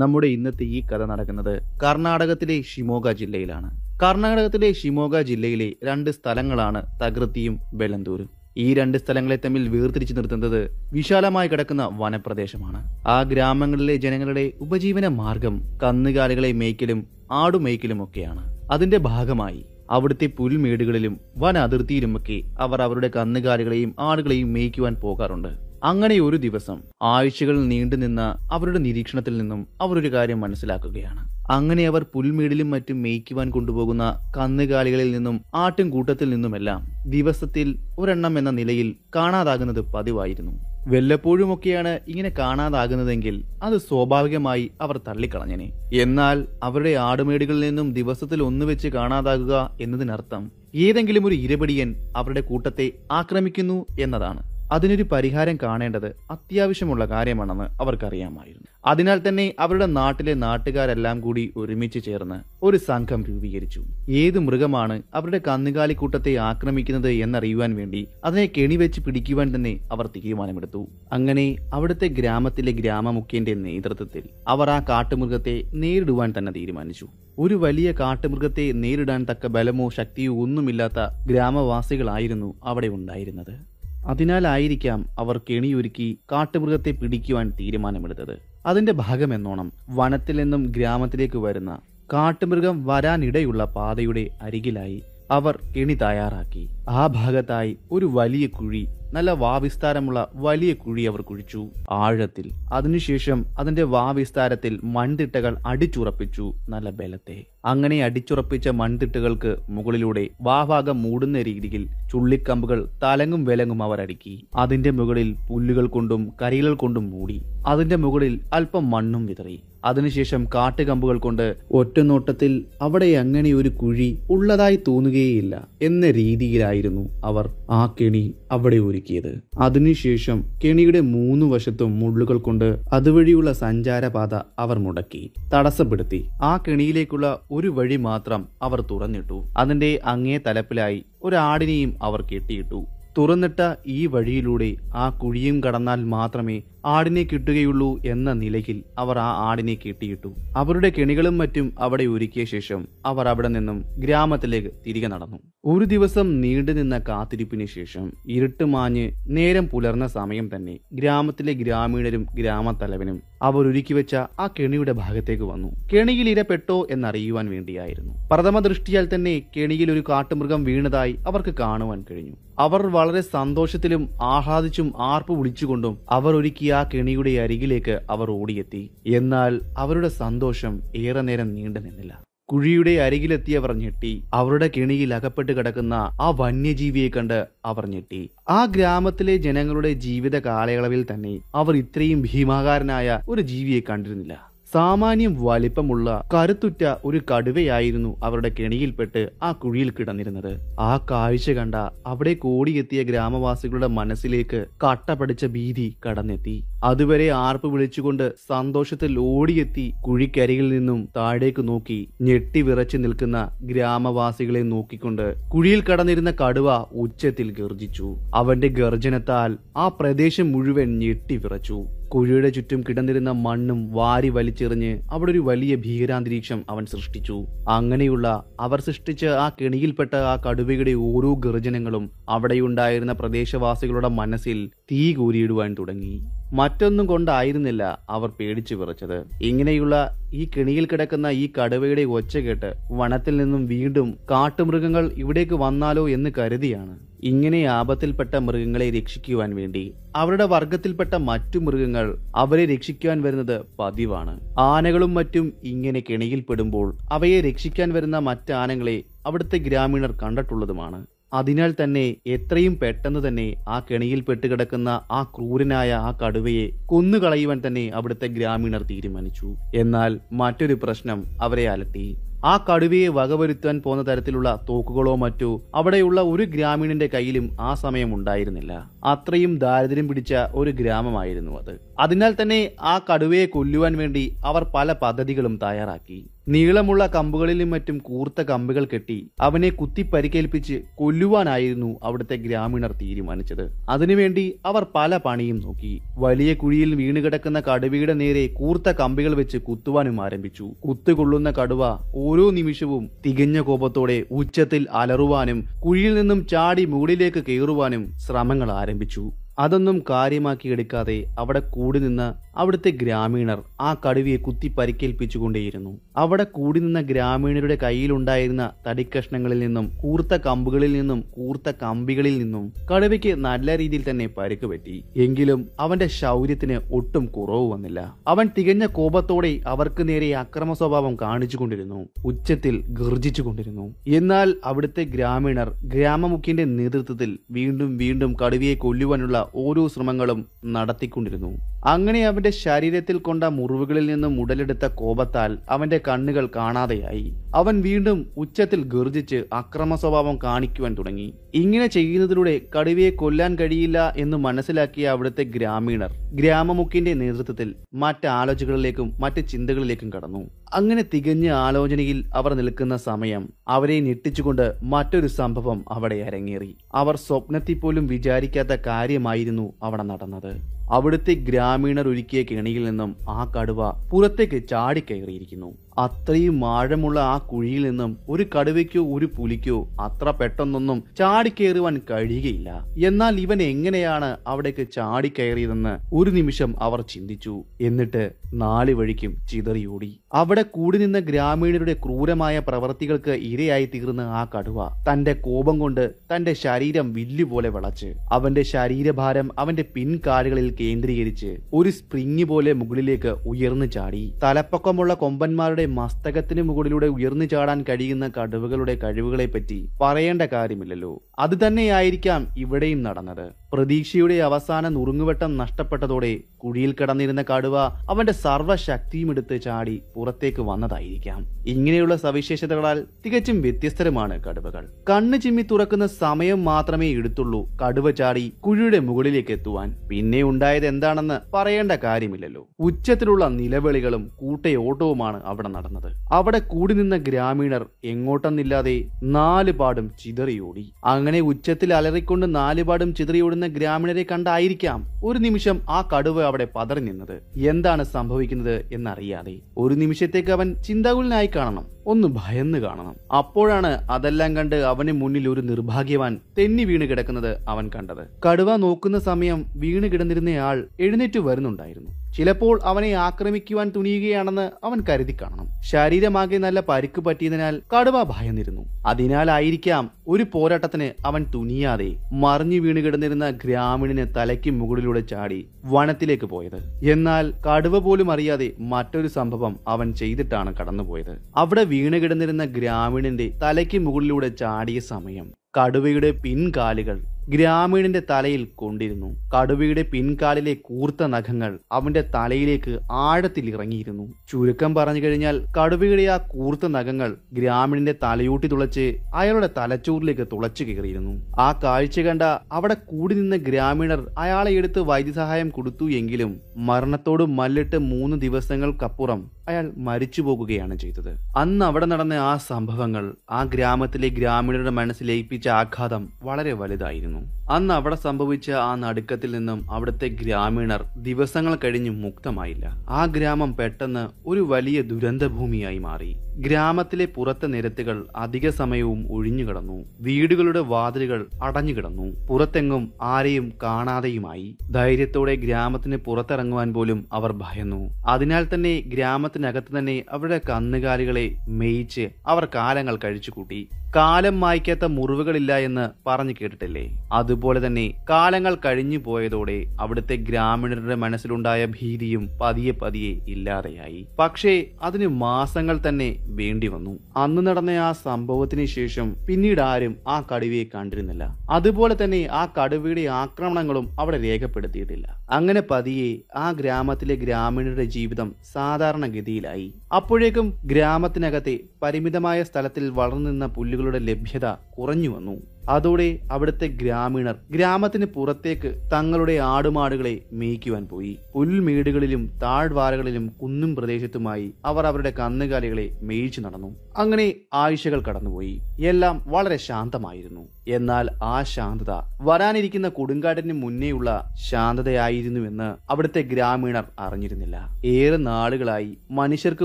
നമ്മുടെ ഇന്നത്തെ ഈ കഥ നടക്കുന്നത് കർണാടകത്തിലെ ഷിമോഗ ജില്ലയിലാണ്. കർണാടകത്തിലെ ഷിമോഗ ജില്ലയിലെ രണ്ട് സ്ഥലങ്ങളാണ് തകൃത്തിയും ബെലന്തൂരും ഈ രണ്ട് സ്ഥലങ്ങളെ തമ്മിൽ വേർതിരിച്ചു നിർത്തുന്നത് വിശാലമായി കിടക്കുന്ന വനപ്രദേശമാണ്. ആ ഗ്രാമങ്ങളിലെ ജനങ്ങളുടെ ഉപജീവന മാർഗം കന്നുകാലികളെ മേയ്ക്കലും ആടുമേയ്ക്കലും ഒക്കെയാണ്. അതിന്റെ ഭാഗമായി അവിടുത്തെ പുൽമേടുകളിലും വന അതിർത്തിയിലുമൊക്കെ അവർ അവരുടെ കന്നുകാലികളെയും ആടുകളെയും മേയ്ക്കുവാൻ പോകാറുണ്ട്. അങ്ങനെ ഒരു ദിവസം ആഴ്ചകൾ നീണ്ടുനിന്ന അവരുടെ നിരീക്ഷണത്തിൽ നിന്നും അവർ ഒരു കാര്യം മനസ്സിലാക്കുകയാണ്. അങ്ങനെ അവർ പുൽമേടിലും മറ്റും മേയ്ക്കുവാൻ കൊണ്ടുപോകുന്ന കന്നുകാലികളിൽ നിന്നും ആട്ടിൻകൂട്ടത്തിൽ നിന്നുമെല്ലാം ദിവസത്തിൽ ഒരെണ്ണം എന്ന നിലയിൽ കാണാതാകുന്നത് പതിവായിരുന്നു. വല്ലപ്പോഴുമൊക്കെയാണ് ഇങ്ങനെ കാണാതാകുന്നതെങ്കിൽ അത് സ്വാഭാവികമായി അവർ തള്ളിക്കളഞ്ഞനെ. എന്നാൽ അവരുടെ ആടുമേടുകളിൽ നിന്നും ദിവസത്തിൽ ഒന്ന് വെച്ച് കാണാതാകുക എന്നതിനർത്ഥം ഏതെങ്കിലും ഒരു ഇരപടിയൻ അവരുടെ കൂട്ടത്തെ ആക്രമിക്കുന്നു എന്നതാണ്. അതിനൊരു പരിഹാരം കാണേണ്ടത് അത്യാവശ്യമുള്ള കാര്യമാണെന്ന് അവർക്കറിയാമായിരുന്നു. അതിനാൽ തന്നെ അവരുടെ നാട്ടിലെ നാട്ടുകാരെല്ലാം കൂടി ഒരുമിച്ച് ചേർന്ന് ഒരു സംഘം രൂപീകരിച്ചു. ഏത് മൃഗമാണ് അവരുടെ കന്നുകാലിക്കൂട്ടത്തെ ആക്രമിക്കുന്നത് എന്നറിയുവാൻ വേണ്ടി അതിനെ കെണിവെച്ച് പിടിക്കുവാൻ തന്നെ അവർ തീരുമാനമെടുത്തു. അങ്ങനെ അവിടുത്തെ ഗ്രാമത്തിലെ ഗ്രാമമുഖ്യന്റെ നേതൃത്വത്തിൽ അവർ ആ കാട്ടുമൃഗത്തെ നേരിടുവാൻ തന്നെ തീരുമാനിച്ചു. ഒരു വലിയ കാട്ടുമൃഗത്തെ നേരിടാൻ തക്ക ബലമോ ശക്തിയോ ഒന്നുമില്ലാത്ത ഗ്രാമവാസികളായിരുന്നു അവിടെ ഉണ്ടായിരുന്നത്. അതിനാലായിരിക്കാം അവർ കെണിയൊരുക്കി കാട്ടുമൃഗത്തെ പിടിക്കുവാൻ തീരുമാനമെടുത്തത്. അതിന്റെ ഭാഗമെന്നോണം വനത്തിൽ നിന്നും ഗ്രാമത്തിലേക്ക് വരുന്ന കാട്ടുമൃഗം വരാനിടയുള്ള പാതയുടെ അരികിലായി അവർ കെണി തയ്യാറാക്കി. ആ ഭാഗത്തായി ഒരു വലിയ കുഴി നല്ല വാവിസ്താരമുള്ള വലിയ കുഴി അവർ കുഴിച്ചു. ആഴത്തിൽ. അതിനുശേഷം അതിന്റെ വാവിസ്താരത്തിൽ മൺതിട്ടകൾ അടിച്ചുറപ്പിച്ചു നല്ല ബലത്തെ. അങ്ങനെ അടിച്ചുറപ്പിച്ച മൺതിട്ടകൾക്ക് മുകളിലൂടെ വാഭാഗം മൂടുന്ന രീതിയിൽ ചുള്ളിക്കമ്പുകൾ തലങ്ങും വിലങ്ങും അവർ അടുക്കി. അതിന്റെ മുകളിൽ പുല്ലുകൾ കൊണ്ടും കരികൾ കൊണ്ടും മൂടി. അതിന്റെ മുകളിൽ അല്പം മണ്ണും വിതറി. അതിനുശേഷം കാട്ടുകമ്പുകൾ കൊണ്ട് ഒറ്റനോട്ടത്തിൽ അവിടെ അങ്ങനെ ഒരു കുഴി ഉള്ളതായി തോന്നുകയേയില്ല എന്ന രീതിയിലായിരുന്നു അവർ ആ കെണി അവിടെ ഒരുക്കിയത്. അതിനുശേഷം കെണിയുടെ മൂന്നു വശത്തും മുള്ളുകൾ കൊണ്ട് അതുവഴിയുള്ള സഞ്ചാരപാത അവർ മുടക്കി തടസ്സപ്പെടുത്തി. ആ കെണിയിലേക്കുള്ള ഒരു വഴി മാത്രം അവർ തുറന്നിട്ടു. അതിന്റെ അങ്ങേ തലപ്പിലായി ഒരാടിനെയും അവർ കെട്ടിയിട്ടു. തുറന്നിട്ട ഈ വഴിയിലൂടെ ആ കുഴിയും കടന്നാൽ മാത്രമേ ആടിനെ കിട്ടുകയുള്ളൂ എന്ന നിലയിൽ അവർ ആ ആടിനെ കെട്ടിയിട്ടു. അവരുടെ കെണികളും മറ്റും അവിടെ ഒരുക്കിയ ശേഷം അവർ അവിടെ നിന്നും ഗ്രാമത്തിലേക്ക് തിരികെ നടന്നു. ഒരു ദിവസം നീണ്ടുനിന്ന കാത്തിരിപ്പിന് ശേഷം ഇരുട്ട് മാഞ്ഞ് നേരം പുലർന്ന സമയം തന്നെ ഗ്രാമത്തിലെ ഗ്രാമീണരും ഗ്രാമത്തലവനും അവർ ഒരുക്കി വെച്ച ആ കെണിയുടെ ഭാഗത്തേക്ക് വന്നു. കെണിയിൽ ഇരപ്പെട്ടോ എന്നറിയുവാൻ വേണ്ടിയായിരുന്നു. പ്രഥമ ദൃഷ്ടിയാൽ തന്നെ കെണിയിൽ ഒരു കാട്ടുമൃഗം വീണതായി അവർക്ക് കാണുവാൻ കഴിഞ്ഞു. അവർ വളരെ സന്തോഷത്തിലും ആഹ്ലാദിച്ചും ആർപ്പ് വിളിച്ചുകൊണ്ടും അവർ ഒരുക്കിയ ആ കെണിയുടെ അരികിലേക്ക് അവർ ഓടിയെത്തി. എന്നാൽ അവരുടെ സന്തോഷം ഏറെ നേരം നീണ്ടു നിന്നില്ല. കുഴിയുടെ അരികിലെത്തിയവർ ഞെട്ടി. അവരുടെ കെണിയിൽ അകപ്പെട്ട് കിടക്കുന്ന ആ വന്യജീവിയെ കണ്ട് അവർ ഞെട്ടി. ആ ഗ്രാമത്തിലെ ജനങ്ങളുടെ ജീവിത കാലയളവിൽ തന്നെ അവർ ഇത്രയും ഭീമാകാരനായ ഒരു ജീവിയെ കണ്ടിരുന്നില്ല. സാമാന്യം വലിപ്പമുള്ള കരുത്തുറ്റ ഒരു കടുവയായിരുന്നു അവരുടെ കെണിയിൽപ്പെട്ട് ആ കുഴിയിൽ കിടന്നിരുന്നത്. ആ കാഴ്ച കണ്ട അവിടെ കൂടിയെത്തിയ ഗ്രാമവാസികളുടെ മനസ്സിലേക്ക് കട്ടപടിച്ച ഭീതി കടന്നെത്തി. അതുവരെ ആർപ്പ് വിളിച്ചുകൊണ്ട് സന്തോഷത്തിൽ ഓടിയെത്തി കുഴിക്കരികിൽ നിന്നും താഴേക്ക് നോക്കി ഞെട്ടി വിറച്ചു നിൽക്കുന്ന ഗ്രാമവാസികളെ നോക്കിക്കൊണ്ട് കുഴിയിൽ കടന്നിരുന്ന കടുവ ഉച്ചത്തിൽ ഗർജിച്ചു അവന്റെ ഗർജനത്താൽ ആ പ്രദേശം മുഴുവൻ ഞെട്ടി വിറച്ചു. കുഴിയുടെ ചുറ്റും കിടന്നിരുന്ന മണ്ണും വാരി വലിച്ചെറിഞ്ഞ് അവിടെ ഒരു വലിയ ഭീകരാന്തരീക്ഷം അവൻ സൃഷ്ടിച്ചു. അങ്ങനെയുള്ള അവർ സൃഷ്ടിച്ച ആ കെണിയിൽപ്പെട്ട ആ കടുവയുടെ ഓരോ ഗർജനങ്ങളും അവിടെയുണ്ടായിരുന്ന പ്രദേശവാസികളുടെ മനസ്സിൽ തീ കൂരിയിടുവാൻ തുടങ്ങി. മറ്റൊന്നും കൊണ്ടായിരുന്നില്ല അവർ പേടിച്ചു വിറച്ചത്. ഇങ്ങനെയുള്ള ഈ കെണിയിൽ കിടക്കുന്ന ഈ കടുവയുടെ ഒച്ച കേട്ട് വനത്തിൽ നിന്നും വീണ്ടും കാട്ടുമൃഗങ്ങൾ ഇവിടേക്ക് വന്നാലോ എന്ന് കരുതിയാണ്. ഇങ്ങനെ ആപത്തിൽപ്പെട്ട മൃഗങ്ങളെ രക്ഷിക്കുവാൻ വേണ്ടി അവരുടെ വർഗത്തിൽപ്പെട്ട മറ്റു മൃഗങ്ങൾ അവരെ രക്ഷിക്കുവാൻ വരുന്നത് പതിവാണ്. ആനകളും മറ്റും ഇങ്ങനെ കെണിയിൽപ്പെടുമ്പോൾ അവയെ രക്ഷിക്കാൻ വരുന്ന മറ്റ് ആനകളെ അവിടുത്തെ ഗ്രാമീണർ കണ്ടിട്ടുള്ളതുമാണ്. അതിനാൽ തന്നെ എത്രയും പെട്ടെന്ന് തന്നെ ആ കെണിയിൽ പെട്ടുകിടക്കുന്ന ആ ക്രൂരനായ ആ കടുവയെ കൊന്നുകളയുവാൻ തന്നെ അവിടുത്തെ ഗ്രാമീണർ തീരുമാനിച്ചു. എന്നാൽ മറ്റൊരു പ്രശ്നം അവരെ അലട്ടി. ആ കടുവയെ വകവരുത്താൻ പോന്ന തരത്തിലുള്ള തോക്കുകളോ മറ്റോ അവിടെയുള്ള ഒരു ഗ്രാമീണന്റെ കയ്യിലും ആ സമയം ഉണ്ടായിരുന്നില്ല. അത്രയും ദാരിദ്ര്യം പിടിച്ച ഒരു ഗ്രാമമായിരുന്നു അത്. അതിനാൽ തന്നെ ആ കടുവയെ കൊല്ലുവാൻ വേണ്ടി അവർ പല പദ്ധതികളും തയ്യാറാക്കി. നീളമുള്ള കമ്പുകളിലും മറ്റും കൂർത്ത കമ്പുകൾ കെട്ടി അവനെ കുത്തി പരിക്കേൽപ്പിച്ച് കൊല്ലുവാനായിരുന്നു അവിടുത്തെ ഗ്രാമീണർ തീരുമാനിച്ചത്. അതിനുവേണ്ടി അവർ പല പണിയും നോക്കി. വലിയ കുഴിയിൽ വീണുകിടക്കുന്ന കടുവയുടെ നേരെ കൂർത്ത കമ്പികൾ വെച്ച് കുത്തുവാനും ആരംഭിച്ചു. കുത്തുകൊള്ളുന്ന കടുവ ഓരോ നിമിഷവും തികഞ്ഞ കോപത്തോടെ ഉച്ചത്തിൽ അലറുവാനും കുഴിയിൽ നിന്നും ചാടി മുകളിലേക്ക് കയറുവാനും ശ്രമങ്ങൾ ആരംഭിച്ചു. അതൊന്നും കാര്യമാക്കിയെടുക്കാതെ അവിടെ കൂടി നിന്ന് അവിടുത്തെ ഗ്രാമീണർ ആ കടുവയെ കുത്തി പരിക്കേൽപ്പിച്ചുകൊണ്ടേയിരുന്നു. അവിടെ കൂടി നിന്ന ഗ്രാമീണരുടെ കയ്യിലുണ്ടായിരുന്ന തടിക്കഷ്ണങ്ങളിൽ നിന്നും കൂർത്ത കമ്പുകളിൽ നിന്നും കൂർത്ത കമ്പികളിൽ നിന്നും കടുവയ്ക്ക് നല്ല രീതിയിൽ തന്നെ പരിക്ക് പറ്റി. എങ്കിലും അവന്റെ ശൗര്യത്തിന് ഒട്ടും കുറവ് വന്നില്ല. അവൻ തികഞ്ഞ കോപത്തോടെ അവർക്ക് നേരെ അക്രമ സ്വഭാവം കാണിച്ചുകൊണ്ടിരുന്നു. ഉച്ചത്തിൽ ഗർജിച്ചുകൊണ്ടിരുന്നു. എന്നാൽ അവിടുത്തെ ഗ്രാമീണർ ഗ്രാമമുഖ്യന്റെ നേതൃത്വത്തിൽ വീണ്ടും വീണ്ടും കടുവയെ കൊല്ലുവാനുള്ള ഓരോ ശ്രമങ്ങളും നടത്തിക്കൊണ്ടിരുന്നു. അങ്ങനെ അവന്റെ ശരീരത്തിൽ കൊണ്ട മുറിവുകളിൽ നിന്നും ഉടലെടുത്ത കോപത്താൽ അവന്റെ കണ്ണുകൾ കാണാതെയായി. അവൻ വീണ്ടും ഉച്ചത്തിൽ ഗർജിച്ച് അക്രമ സ്വഭാവം കാണിക്കുവാൻ തുടങ്ങി. ഇങ്ങനെ ചെയ്യുന്നതിലൂടെ കടുവയെ കൊല്ലാൻ കഴിയില്ല എന്ന് മനസ്സിലാക്കിയ അവിടുത്തെ ഗ്രാമീണർ ഗ്രാമമുക്കിന്റെ നേതൃത്വത്തിൽ മറ്റ് ആലോചനകളിലേക്കും മറ്റ് ചിന്തകളിലേക്കും കടന്നു. അങ്ങനെ തികഞ്ഞ ആലോചനയിൽ അവർ നിൽക്കുന്ന സമയം അവരെ ഞെട്ടിച്ചുകൊണ്ട് മറ്റൊരു സംഭവം അവിടെ അരങ്ങേറി. അവർ സ്വപ്നത്തിൽ പോലും വിചാരിക്കാത്ത കാര്യമായിരുന്നു അവിടെ നടന്നത്. അവിടുത്തെ ഗ്രാമീണർ ഒരുക്കിയ കെണിയിൽ നിന്നും ആ കടുവ പുറത്തേക്ക് ചാടിക്കയറിയിരിക്കുന്നു. അത്രയും ആഴമുള്ള ആ കുഴിയിൽ നിന്നും ഒരു കടുവയ്ക്കോ ഒരു പുലിക്കോ അത്ര പെട്ടെന്നൊന്നും ചാടിക്കയറുവാൻ കഴിയുകയില്ല. എന്നാൽ ഇവൻ എങ്ങനെയാണ് അവിടേക്ക് ചാടിക്കയറിയതെന്ന് ഒരു നിമിഷം അവർ ചിന്തിച്ചു. എന്നിട്ട് നാല് വഴിക്കും ചിതറിയോടി. അവിടെ കൂടി നിന്ന ഗ്രാമീണരുടെ ക്രൂരമായ പ്രവൃത്തികൾക്ക് ഇരയായി തീർന്ന ആ കടുവ തന്റെ കോപം കൊണ്ട് തന്റെ ശരീരം വില്ലുപോലെ വിളച്ച് അവന്റെ ശരീരഭാരം അവന്റെ പിൻകാലുകളിൽ കേന്ദ്രീകരിച്ച് ഒരു സ്പ്രിങ് പോലെ മുകളിലേക്ക് ഉയർന്നു ചാടി. തലപ്പൊക്കമുള്ള കൊമ്പന്മാരുടെ മസ്തകത്തിന് മുകളിലൂടെ ഉയർന്നു ചാടാൻ കഴിയുന്ന കടുവകളുടെ കഴിവുകളെ പറ്റി പറയേണ്ട കാര്യമില്ലല്ലോ. അത് തന്നെയായിരിക്കാം ഇവിടെയും നടന്നത്. പ്രതീക്ഷയുടെ അവസാന നുറുങ്ങുവെട്ടം നഷ്ടപ്പെട്ടതോടെ കുഴിയിൽ കിടന്നിരുന്ന കടുവ അവന്റെ സർവശക്തിയും എടുത്ത് ചാടി പുറത്തേക്ക് വന്നതായിരിക്കാം. ഇങ്ങനെയുള്ള സവിശേഷതകളാൽ തികച്ചും വ്യത്യസ്തരമാണ് കടുവകൾ. കണ്ണ് ചിമ്മി തുറക്കുന്ന സമയം മാത്രമേ എടുത്തുള്ളൂ കടുവ ചാടി കുഴിയുടെ മുകളിലേക്ക് എത്തുവാൻ. പിന്നെ ഉണ്ടായത് എന്താണെന്ന് പറയേണ്ട കാര്യമില്ലല്ലോ. ഉച്ചത്തിലുള്ള നിലവിളികളും കൂട്ടയോട്ടവുമാണ് അവിടെ നടന്നത്. അവിടെ കൂടി നിന്ന ഗ്രാമീണർ എങ്ങോട്ടെന്നില്ലാതെ നാലുപാടും ചിതറിയോടി. അങ്ങനെ ഉച്ചത്തിൽ അലറിക്കൊണ്ട് നാലുപാടും ചിതറിയോടുന്ന ഗ്രാമീണരെ കണ്ടായിരിക്കാം ഒരു നിമിഷം ആ കടുവ അവിടെ പതറി നിന്നത്. എന്താണ് സംഭവിക്കുന്നത് എന്നറിയാതെ ഒരു നിമിഷത്തേക്ക് അവൻ ചിന്താകുലനായി കാണണം. ഒന്ന് ഭയന്ന് കാണണം. അപ്പോഴാണ് അതെല്ലാം കണ്ട് അവന് മുന്നിൽ ഒരു നിർഭാഗ്യവാൻ തെന്നി വീണ് കിടക്കുന്നത് അവൻ കണ്ടത്. കടുവ നോക്കുന്ന സമയം വീണ് കിടന്നിരുന്നയാൾ എഴുന്നേറ്റ് വരുന്നുണ്ടായിരുന്നു. ചിലപ്പോൾ അവനെ ആക്രമിക്കുവാൻ തുനിയുകയാണെന്ന് അവൻ കരുതി കാണണം. ശരീരമാകെ നല്ല പരിക്ക് പറ്റിയതിനാൽ കടുവ ഭയന്നിരുന്നു. അതിനാലായിരിക്കാം ഒരു പോരാട്ടത്തിന് അവൻ തുനിയാതെ മറിഞ്ഞു വീണ് കിടന്നിരുന്ന ഗ്രാമീണന് തലയ്ക്ക് മുകളിലൂടെ ചാടി വനത്തിലേക്ക് പോയത്. എന്നാൽ കടുവ പോലും അറിയാതെ മറ്റൊരു സംഭവം അവൻ ചെയ്തിട്ടാണ് കടന്നുപോയത്. അവിടെ വീണ് കിടന്നിരുന്ന ഗ്രാമീണന്റെ തലയ്ക്ക് മുകളിലൂടെ ചാടിയ സമയം കടുവയുടെ പിൻകാലുകൾ ഗ്രാമീണന്റെ തലയിൽ കൊണ്ടിരുന്നു. കടുവയുടെ പിൻകാലിലെ കൂർത്ത നഖങ്ങൾ അവന്റെ തലയിലേക്ക് ആഴത്തിൽ ഇറങ്ങിയിരുന്നു. ചുരുക്കം പറഞ്ഞു കഴിഞ്ഞാൽ കടുവയുടെ ആ കൂർത്ത നഖങ്ങൾ ഗ്രാമീണന്റെ തലയൂട്ടി തുളച്ച് അയാളുടെ തലച്ചോറിലേക്ക് തുളച്ചു കയറിയിരുന്നു. ആ കാഴ്ച കണ്ട അവിടെ കൂടി നിന്ന ഗ്രാമീണർ അയാളെ എടുത്ത് വൈദ്യസഹായം കൊടുത്തു എങ്കിലും മരണത്തോട് മല്ലിട്ട് മൂന്ന് ദിവസങ്ങൾക്കപ്പുറം അയാൾ മരിച്ചു പോകുകയാണ് ചെയ്തത്. അന്ന് അവിടെ നടന്ന ആ സംഭവങ്ങൾ ആ ഗ്രാമത്തിലെ ഗ്രാമീണരുടെ മനസ്സിൽ ഏൽപ്പിച്ച ആഘാതം വളരെ വലുതായിരുന്നു. അന്ന് അവിടെ സംഭവിച്ച ആ നടുക്കത്തിൽ നിന്നും അവിടുത്തെ ഗ്രാമീണർ ദിവസങ്ങൾ കഴിഞ്ഞ് മുക്തമായില്ല. ആ ഗ്രാമം പെട്ടെന്ന് ഒരു വലിയ ദുരന്തഭൂമിയായി മാറി. ഗ്രാമത്തിലെ പുറത്തെ നിരത്തുകൾ അധിക സമയവും ഒഴിഞ്ഞുകിടന്നു വീടുകളുടെ വാതിലുകൾ അടഞ്ഞുകിടന്നു പുറത്തെങ്ങും ആരെയും കാണാതെയുമായി. ധൈര്യത്തോടെ ഗ്രാമത്തിന് പുറത്തിറങ്ങുവാൻ പോലും അവർ ഭയന്നു. അതിനാൽ തന്നെ ഗ്രാമത്തിനകത്ത് തന്നെ അവരുടെ കന്നുകാലികളെ മേയിച്ച് അവർ കാലങ്ങൾ കഴിച്ചുകൂട്ടി. കാലം മായ്ക്കാത്ത മുറിവുകളില്ല എന്ന് പറഞ്ഞു കേട്ടിട്ടില്ലേ? അതുപോലെ തന്നെ കാലങ്ങൾ കഴിഞ്ഞു പോയതോടെ അവിടുത്തെ ഗ്രാമീണരുടെ മനസ്സിലുണ്ടായ ഭീതിയും പതിയെ പതിയെ ഇല്ലാതെയായി. പക്ഷേ അതിന് മാസങ്ങൾ തന്നെ വേണ്ടി വന്നു. അന്ന് നടന്ന ആ സംഭവത്തിന് ശേഷം പിന്നീട് ആരും ആ കടുവയെ കണ്ടിരുന്നില്ല. അതുപോലെ തന്നെ ആ കടുവയുടെ ആക്രമണങ്ങളും അവിടെ രേഖപ്പെടുത്തിയിട്ടില്ല. അങ്ങനെ പതിയെ ആ ഗ്രാമത്തിലെ ഗ്രാമീണരുടെ ജീവിതം സാധാരണഗതിയിലായി. അപ്പോഴേക്കും ഗ്രാമത്തിനകത്തെ പരിമിതമായ സ്ഥലത്തിൽ വളർന്നു നിന്ന പുല്ലുകളുടെ ലഭ്യത കുറഞ്ഞു വന്നു. അതോടെ അവിടുത്തെ ഗ്രാമീണർ ഗ്രാമത്തിന് പുറത്തേക്ക് തങ്ങളുടെ ആടുമാടുകളെ മേയ്ക്കുവാൻ പോയി. പുൽമേടുകളിലും താഴ്വാരകളിലും കുന്നും പ്രദേശത്തുമായി അവർ അവരുടെ കന്നുകാലികളെ മേയിച്ചു നടന്നു. അങ്ങനെ ആഴ്ചകൾ കടന്നുപോയി. എല്ലാം വളരെ ശാന്തമായിരുന്നു. എന്നാൽ ആ ശാന്തത വരാനിരിക്കുന്ന കൊടുങ്കാറ്റിന് മുന്നേയുള്ള ശാന്തതയായിരുന്നുവെന്ന് അവിടുത്തെ ഗ്രാമീണർ അറിഞ്ഞിരുന്നില്ല. ഏറെ നാളുകളായി മനുഷ്യർക്ക്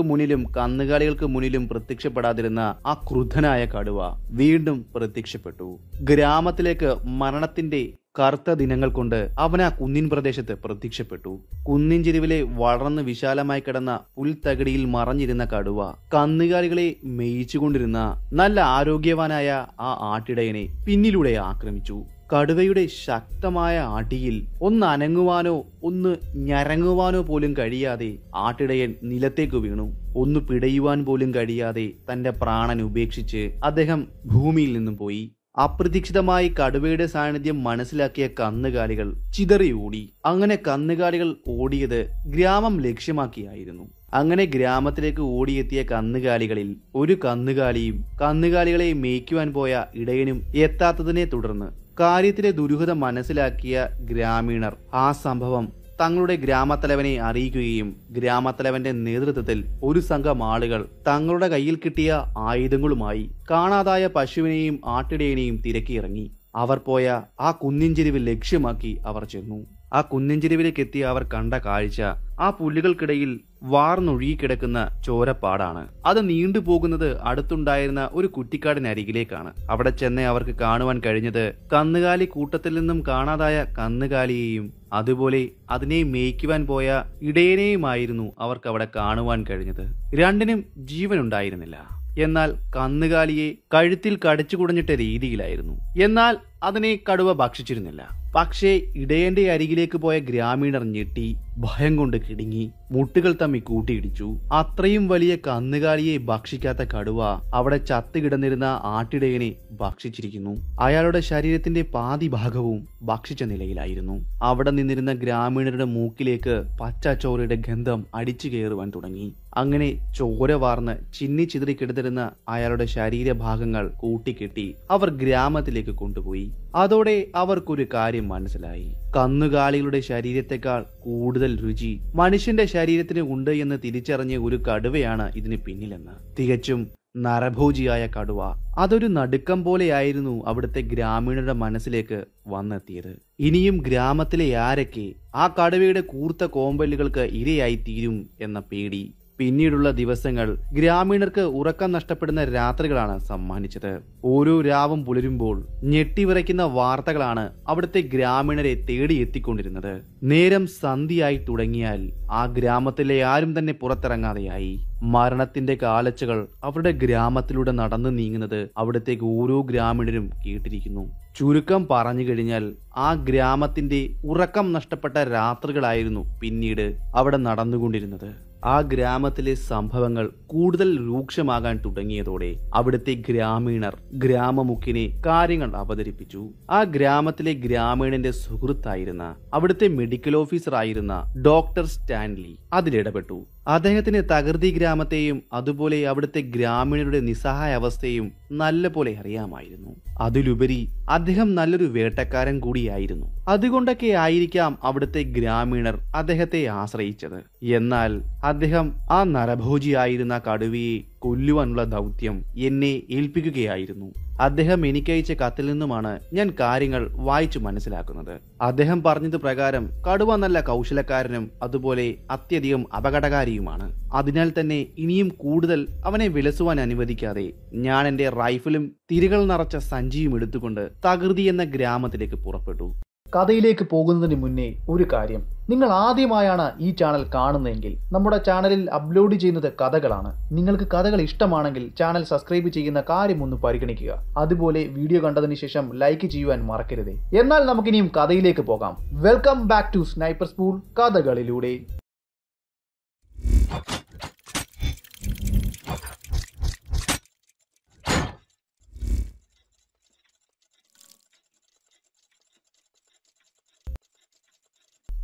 മുന്നിലും കന്നുകാലികൾക്ക് മുന്നിലും പ്രത്യക്ഷപ്പെടാതിരുന്ന ആ ക്രുദ്ധനായ കടുവ വീണ്ടും പ്രത്യക്ഷപ്പെട്ടു. ഗ്രാമത്തിലേക്ക് മരണത്തിന്റെ കറുത്ത ദിനങ്ങൾ കൊണ്ട് അവൻ ആ കുന്നിൻ പ്രദേശത്ത് പ്രത്യക്ഷപ്പെട്ടു. കുന്നിൻ ചെരുവിലെ വളർന്ന് വിശാലമായി കിടന്ന പുൽത്തകടിയിൽ മറഞ്ഞിരുന്ന കടുവ കന്നുകാലികളെ മേയിച്ചുകൊണ്ടിരുന്ന നല്ല ആരോഗ്യവാനായ ആ ആട്ടിടയനെ പിന്നിലൂടെ ആക്രമിച്ചു. കടുവയുടെ ശക്തമായ അടിയിൽ ഒന്ന് അനങ്ങുവാനോ ഒന്ന് ഞരങ്ങുവാനോ പോലും കഴിയാതെ ആട്ടിടയൻ നിലത്തേക്ക് വീണു. ഒന്ന് പിടയുവാൻ പോലും കഴിയാതെ തന്റെ പ്രാണൻ ഉപേക്ഷിച്ച് അദ്ദേഹം ഭൂമിയിൽ നിന്നും പോയി. അപ്രതീക്ഷിതമായി കടുവയുടെ സാന്നിധ്യം മനസ്സിലാക്കിയ കന്നുകാലികൾ ചിതറി ഓടി അങ്ങനെ കന്നുകാലികൾ ഓടിയത് ഗ്രാമം ലക്ഷ്യമാക്കിയായിരുന്നു. അങ്ങനെ ഗ്രാമത്തിലേക്ക് ഓടിയെത്തിയ കന്നുകാലികളിൽ ഒരു കന്നുകാലിയും കന്നുകാലികളെ മേയ്ക്കുവാൻ പോയ ഇടയനും എത്താത്തതിനെ തുടർന്ന് കാര്യത്തിലെ ദുരൂഹത മനസ്സിലാക്കിയ ഗ്രാമീണർ ആ സംഭവം തങ്ങളുടെ ഗ്രാമത്തലവനെ അറിയിക്കുകയും ഗ്രാമത്തലവന്റെ നേതൃത്വത്തിൽ ഒരു സംഘം ആളുകൾ തങ്ങളുടെ കയ്യിൽ കിട്ടിയ ആയുധങ്ങളുമായി കാണാതായ പശുവിനെയും ആട്ടിടയനെയും തിരക്കിയിറങ്ങി. അവർ പോയ ആ കുന്നിൻചെരിവ് ലക്ഷ്യമാക്കി അവർ ചെന്നു. ആ കുന്നിഞ്ചിരിവിലേക്ക് എത്തിയ അവർ കണ്ട കാഴ്ച ആ പുല്ലുകൾക്കിടയിൽ വാർന്നൊഴുകിക്കിടക്കുന്ന ചോരപ്പാടാണ്. അത് നീണ്ടുപോകുന്നത് അടുത്തുണ്ടായിരുന്ന ഒരു കുറ്റിക്കാടിനരികിലേക്കാണ് അവിടെ ചെന്നൈ അവർക്ക് കാണുവാൻ കഴിഞ്ഞത് കന്നുകാലി കൂട്ടത്തിൽ നിന്നും കാണാതായ കന്നുകാലിയെയും അതുപോലെ അതിനെ മേയ്ക്കുവാൻ പോയ ഇടയനെയുമായിരുന്നു അവർക്ക് അവിടെ കാണുവാൻ കഴിഞ്ഞത്. രണ്ടിനും ജീവൻ ഉണ്ടായിരുന്നില്ല എന്നാൽ കന്നുകാലിയെ കഴുത്തിൽ കടിച്ചു കുടഞ്ഞിട്ട രീതിയിലായിരുന്നു. എന്നാൽ അതിനെ കടുവ ഭക്ഷിച്ചിരുന്നില്ല. പക്ഷേ ഇടയന്റെ അരികിലേക്ക് പോയ ഗ്രാമീണർ ഞെട്ടി ഭയം കൊണ്ട് കിടുങ്ങി മുട്ടുകൾ തമ്മി കൂട്ടിയിടിച്ചു. അത്രയും വലിയ കന്നുകാലിയെ ഭക്ഷിക്കാത്ത കടുവ അവിടെ ചത്തുകിടന്നിരുന്ന ആട്ടിടയനെ ഭക്ഷിച്ചിരിക്കുന്നു. അയാളുടെ ശരീരത്തിന്റെ പാതി ഭാഗവും ഭക്ഷിച്ച നിലയിലായിരുന്നു. അവിടെ നിന്നിരുന്ന ഗ്രാമീണരുടെ മൂക്കിലേക്ക് പച്ചച്ചോറയുടെ ഗന്ധം അടിച്ചു കയറുവാൻ തുടങ്ങി. അങ്ങനെ ചോര വാർന്ന് ചിന്നി ചിതറി കിടന്നിരുന്ന അയാളുടെ ശരീരഭാഗങ്ങൾ കൂട്ടിക്കെട്ടി അവർ ഗ്രാമത്തിലേക്ക് കൊണ്ടുപോയി. അതോടെ അവർക്കൊരു കാര്യം മനസ്സിലായി. കന്നുകാലികളുടെ ശരീരത്തെക്കാൾ കൂടുതൽ രുചി മനുഷ്യന്റെ ശരീരത്തിന് ഉണ്ട് എന്ന് തിരിച്ചറിഞ്ഞ ഒരു കടുവയാണ് ഇതിന് പിന്നിലെന്ന്. തികച്ചും നരഭോജിയായ കടുവ അതൊരു നടുക്കം പോലെയായിരുന്നു അവിടുത്തെ ഗ്രാമീണരുടെ മനസ്സിലേക്ക് വന്നെത്തിയത്. ഇനിയും ഗ്രാമത്തിലെ ആരൊക്കെ ആ കടുവയുടെ കൂർത്ത കോമ്പലുകൾക്ക് ഇരയായി തീരും എന്ന പേടി പിന്നീടുള്ള ദിവസങ്ങൾ ഗ്രാമീണർക്ക് ഉറക്കം നഷ്ടപ്പെടുന്ന രാത്രികളാണ് സമ്മാനിച്ചത്. ഓരോ രാവും പുലരുമ്പോൾ ഞെട്ടിവിറയ്ക്കുന്ന വാർത്തകളാണ് അവിടുത്തെ ഗ്രാമീണരെ തേടിയെത്തിക്കൊണ്ടിരുന്നത് നേരം സന്ധിയായി തുടങ്ങിയാൽ ആ ഗ്രാമത്തിലെ ആരും തന്നെ പുറത്തിറങ്ങാതെയായി. മരണത്തിന്റെ കാലച്ചകൾ അവരുടെ ഗ്രാമത്തിലൂടെ നടന്നു നീങ്ങുന്നത് അവിടത്തേക്ക് ഓരോ ഗ്രാമീണരും കേട്ടിരിക്കുന്നു. ചുരുക്കം പറഞ്ഞു കഴിഞ്ഞാൽ ആ ഗ്രാമത്തിന്റെ ഉറക്കം നഷ്ടപ്പെട്ട രാത്രികളായിരുന്നു പിന്നീട് അവിടെ നടന്നുകൊണ്ടിരുന്നത്. ആ ഗ്രാമത്തിലെ സംഭവങ്ങൾ കൂടുതൽ രൂക്ഷമാകാൻ തുടങ്ങിയതോടെ അവിടുത്തെ ഗ്രാമീണർ ഗ്രാമമുഖിനെ കാര്യങ്ങൾ അവതരിപ്പിച്ചു. ആ ഗ്രാമത്തിലെ ഗ്രാമീണന്റെ സുഹൃത്തായിരുന്ന അവിടുത്തെ മെഡിക്കൽ ഓഫീസർ ആയിരുന്ന ഡോക്ടർ സ്റ്റാൻലി അതിലിടപെട്ടു അദ്ദേഹത്തിന് തകൃതി ഗ്രാമത്തെയും അതുപോലെ അവിടുത്തെ ഗ്രാമീണരുടെ നിസ്സഹായ അവസ്ഥയും നല്ലപോലെ അറിയാമായിരുന്നു. അതിലുപരി അദ്ദേഹം നല്ലൊരു വേട്ടക്കാരൻ കൂടിയായിരുന്നു. അതുകൊണ്ടൊക്കെ ആയിരിക്കാം അവിടുത്തെ ഗ്രാമീണർ അദ്ദേഹത്തെ ആശ്രയിച്ചത്. എന്നാൽ അദ്ദേഹം ആ നരഭോജിയായിരുന്ന കടുവയെ കൊല്ലുവാനുള്ള ദൗത്യം എന്നെ ഏൽപ്പിക്കുകയായിരുന്നു. അദ്ദേഹം എനിക്കയച്ച കത്തിൽ നിന്നുമാണ് ഞാൻ കാര്യങ്ങൾ വായിച്ചു മനസ്സിലാക്കുന്നത്. അദ്ദേഹം പറഞ്ഞത് പ്രകാരം കടുവ നല്ല കൗശലക്കാരനും അതുപോലെ അത്യധികം അപകടകാരിയുമാണ്. അതിനാൽ തന്നെ ഇനിയും കൂടുതൽ അവനെ വിലസുവാൻ അനുവദിക്കാതെ ഞാൻ എന്റെ റൈഫിലും തിരികൾ നിറച്ച സഞ്ചിയും എടുത്തുകൊണ്ട് തകൃതി എന്ന ഗ്രാമത്തിലേക്ക് പുറപ്പെട്ടു. കഥയിലേക്ക് പോകുന്നതിന് മുന്നേ ഒരു കാര്യം. നിങ്ങൾ ആദ്യമായാണ് ഈ ചാനൽ കാണുന്നതെങ്കിൽ നമ്മുടെ ചാനലിൽ അപ്ലോഡ് ചെയ്യുന്നത് കഥകളാണ്. നിങ്ങൾക്ക് കഥകൾ ഇഷ്ടമാണെങ്കിൽ ചാനൽ സബ്സ്ക്രൈബ് ചെയ്യുന്ന കാര്യം ഒന്ന് പരിഗണിക്കുക. അതുപോലെ വീഡിയോ കണ്ടതിന് ശേഷം ലൈക്ക് ചെയ്യുവാൻ മറക്കരുത്. എന്നാൽ നമുക്കിനിയും കഥയിലേക്ക് പോകാം. Welcome back to sniper school കഥകളിലൂടെ.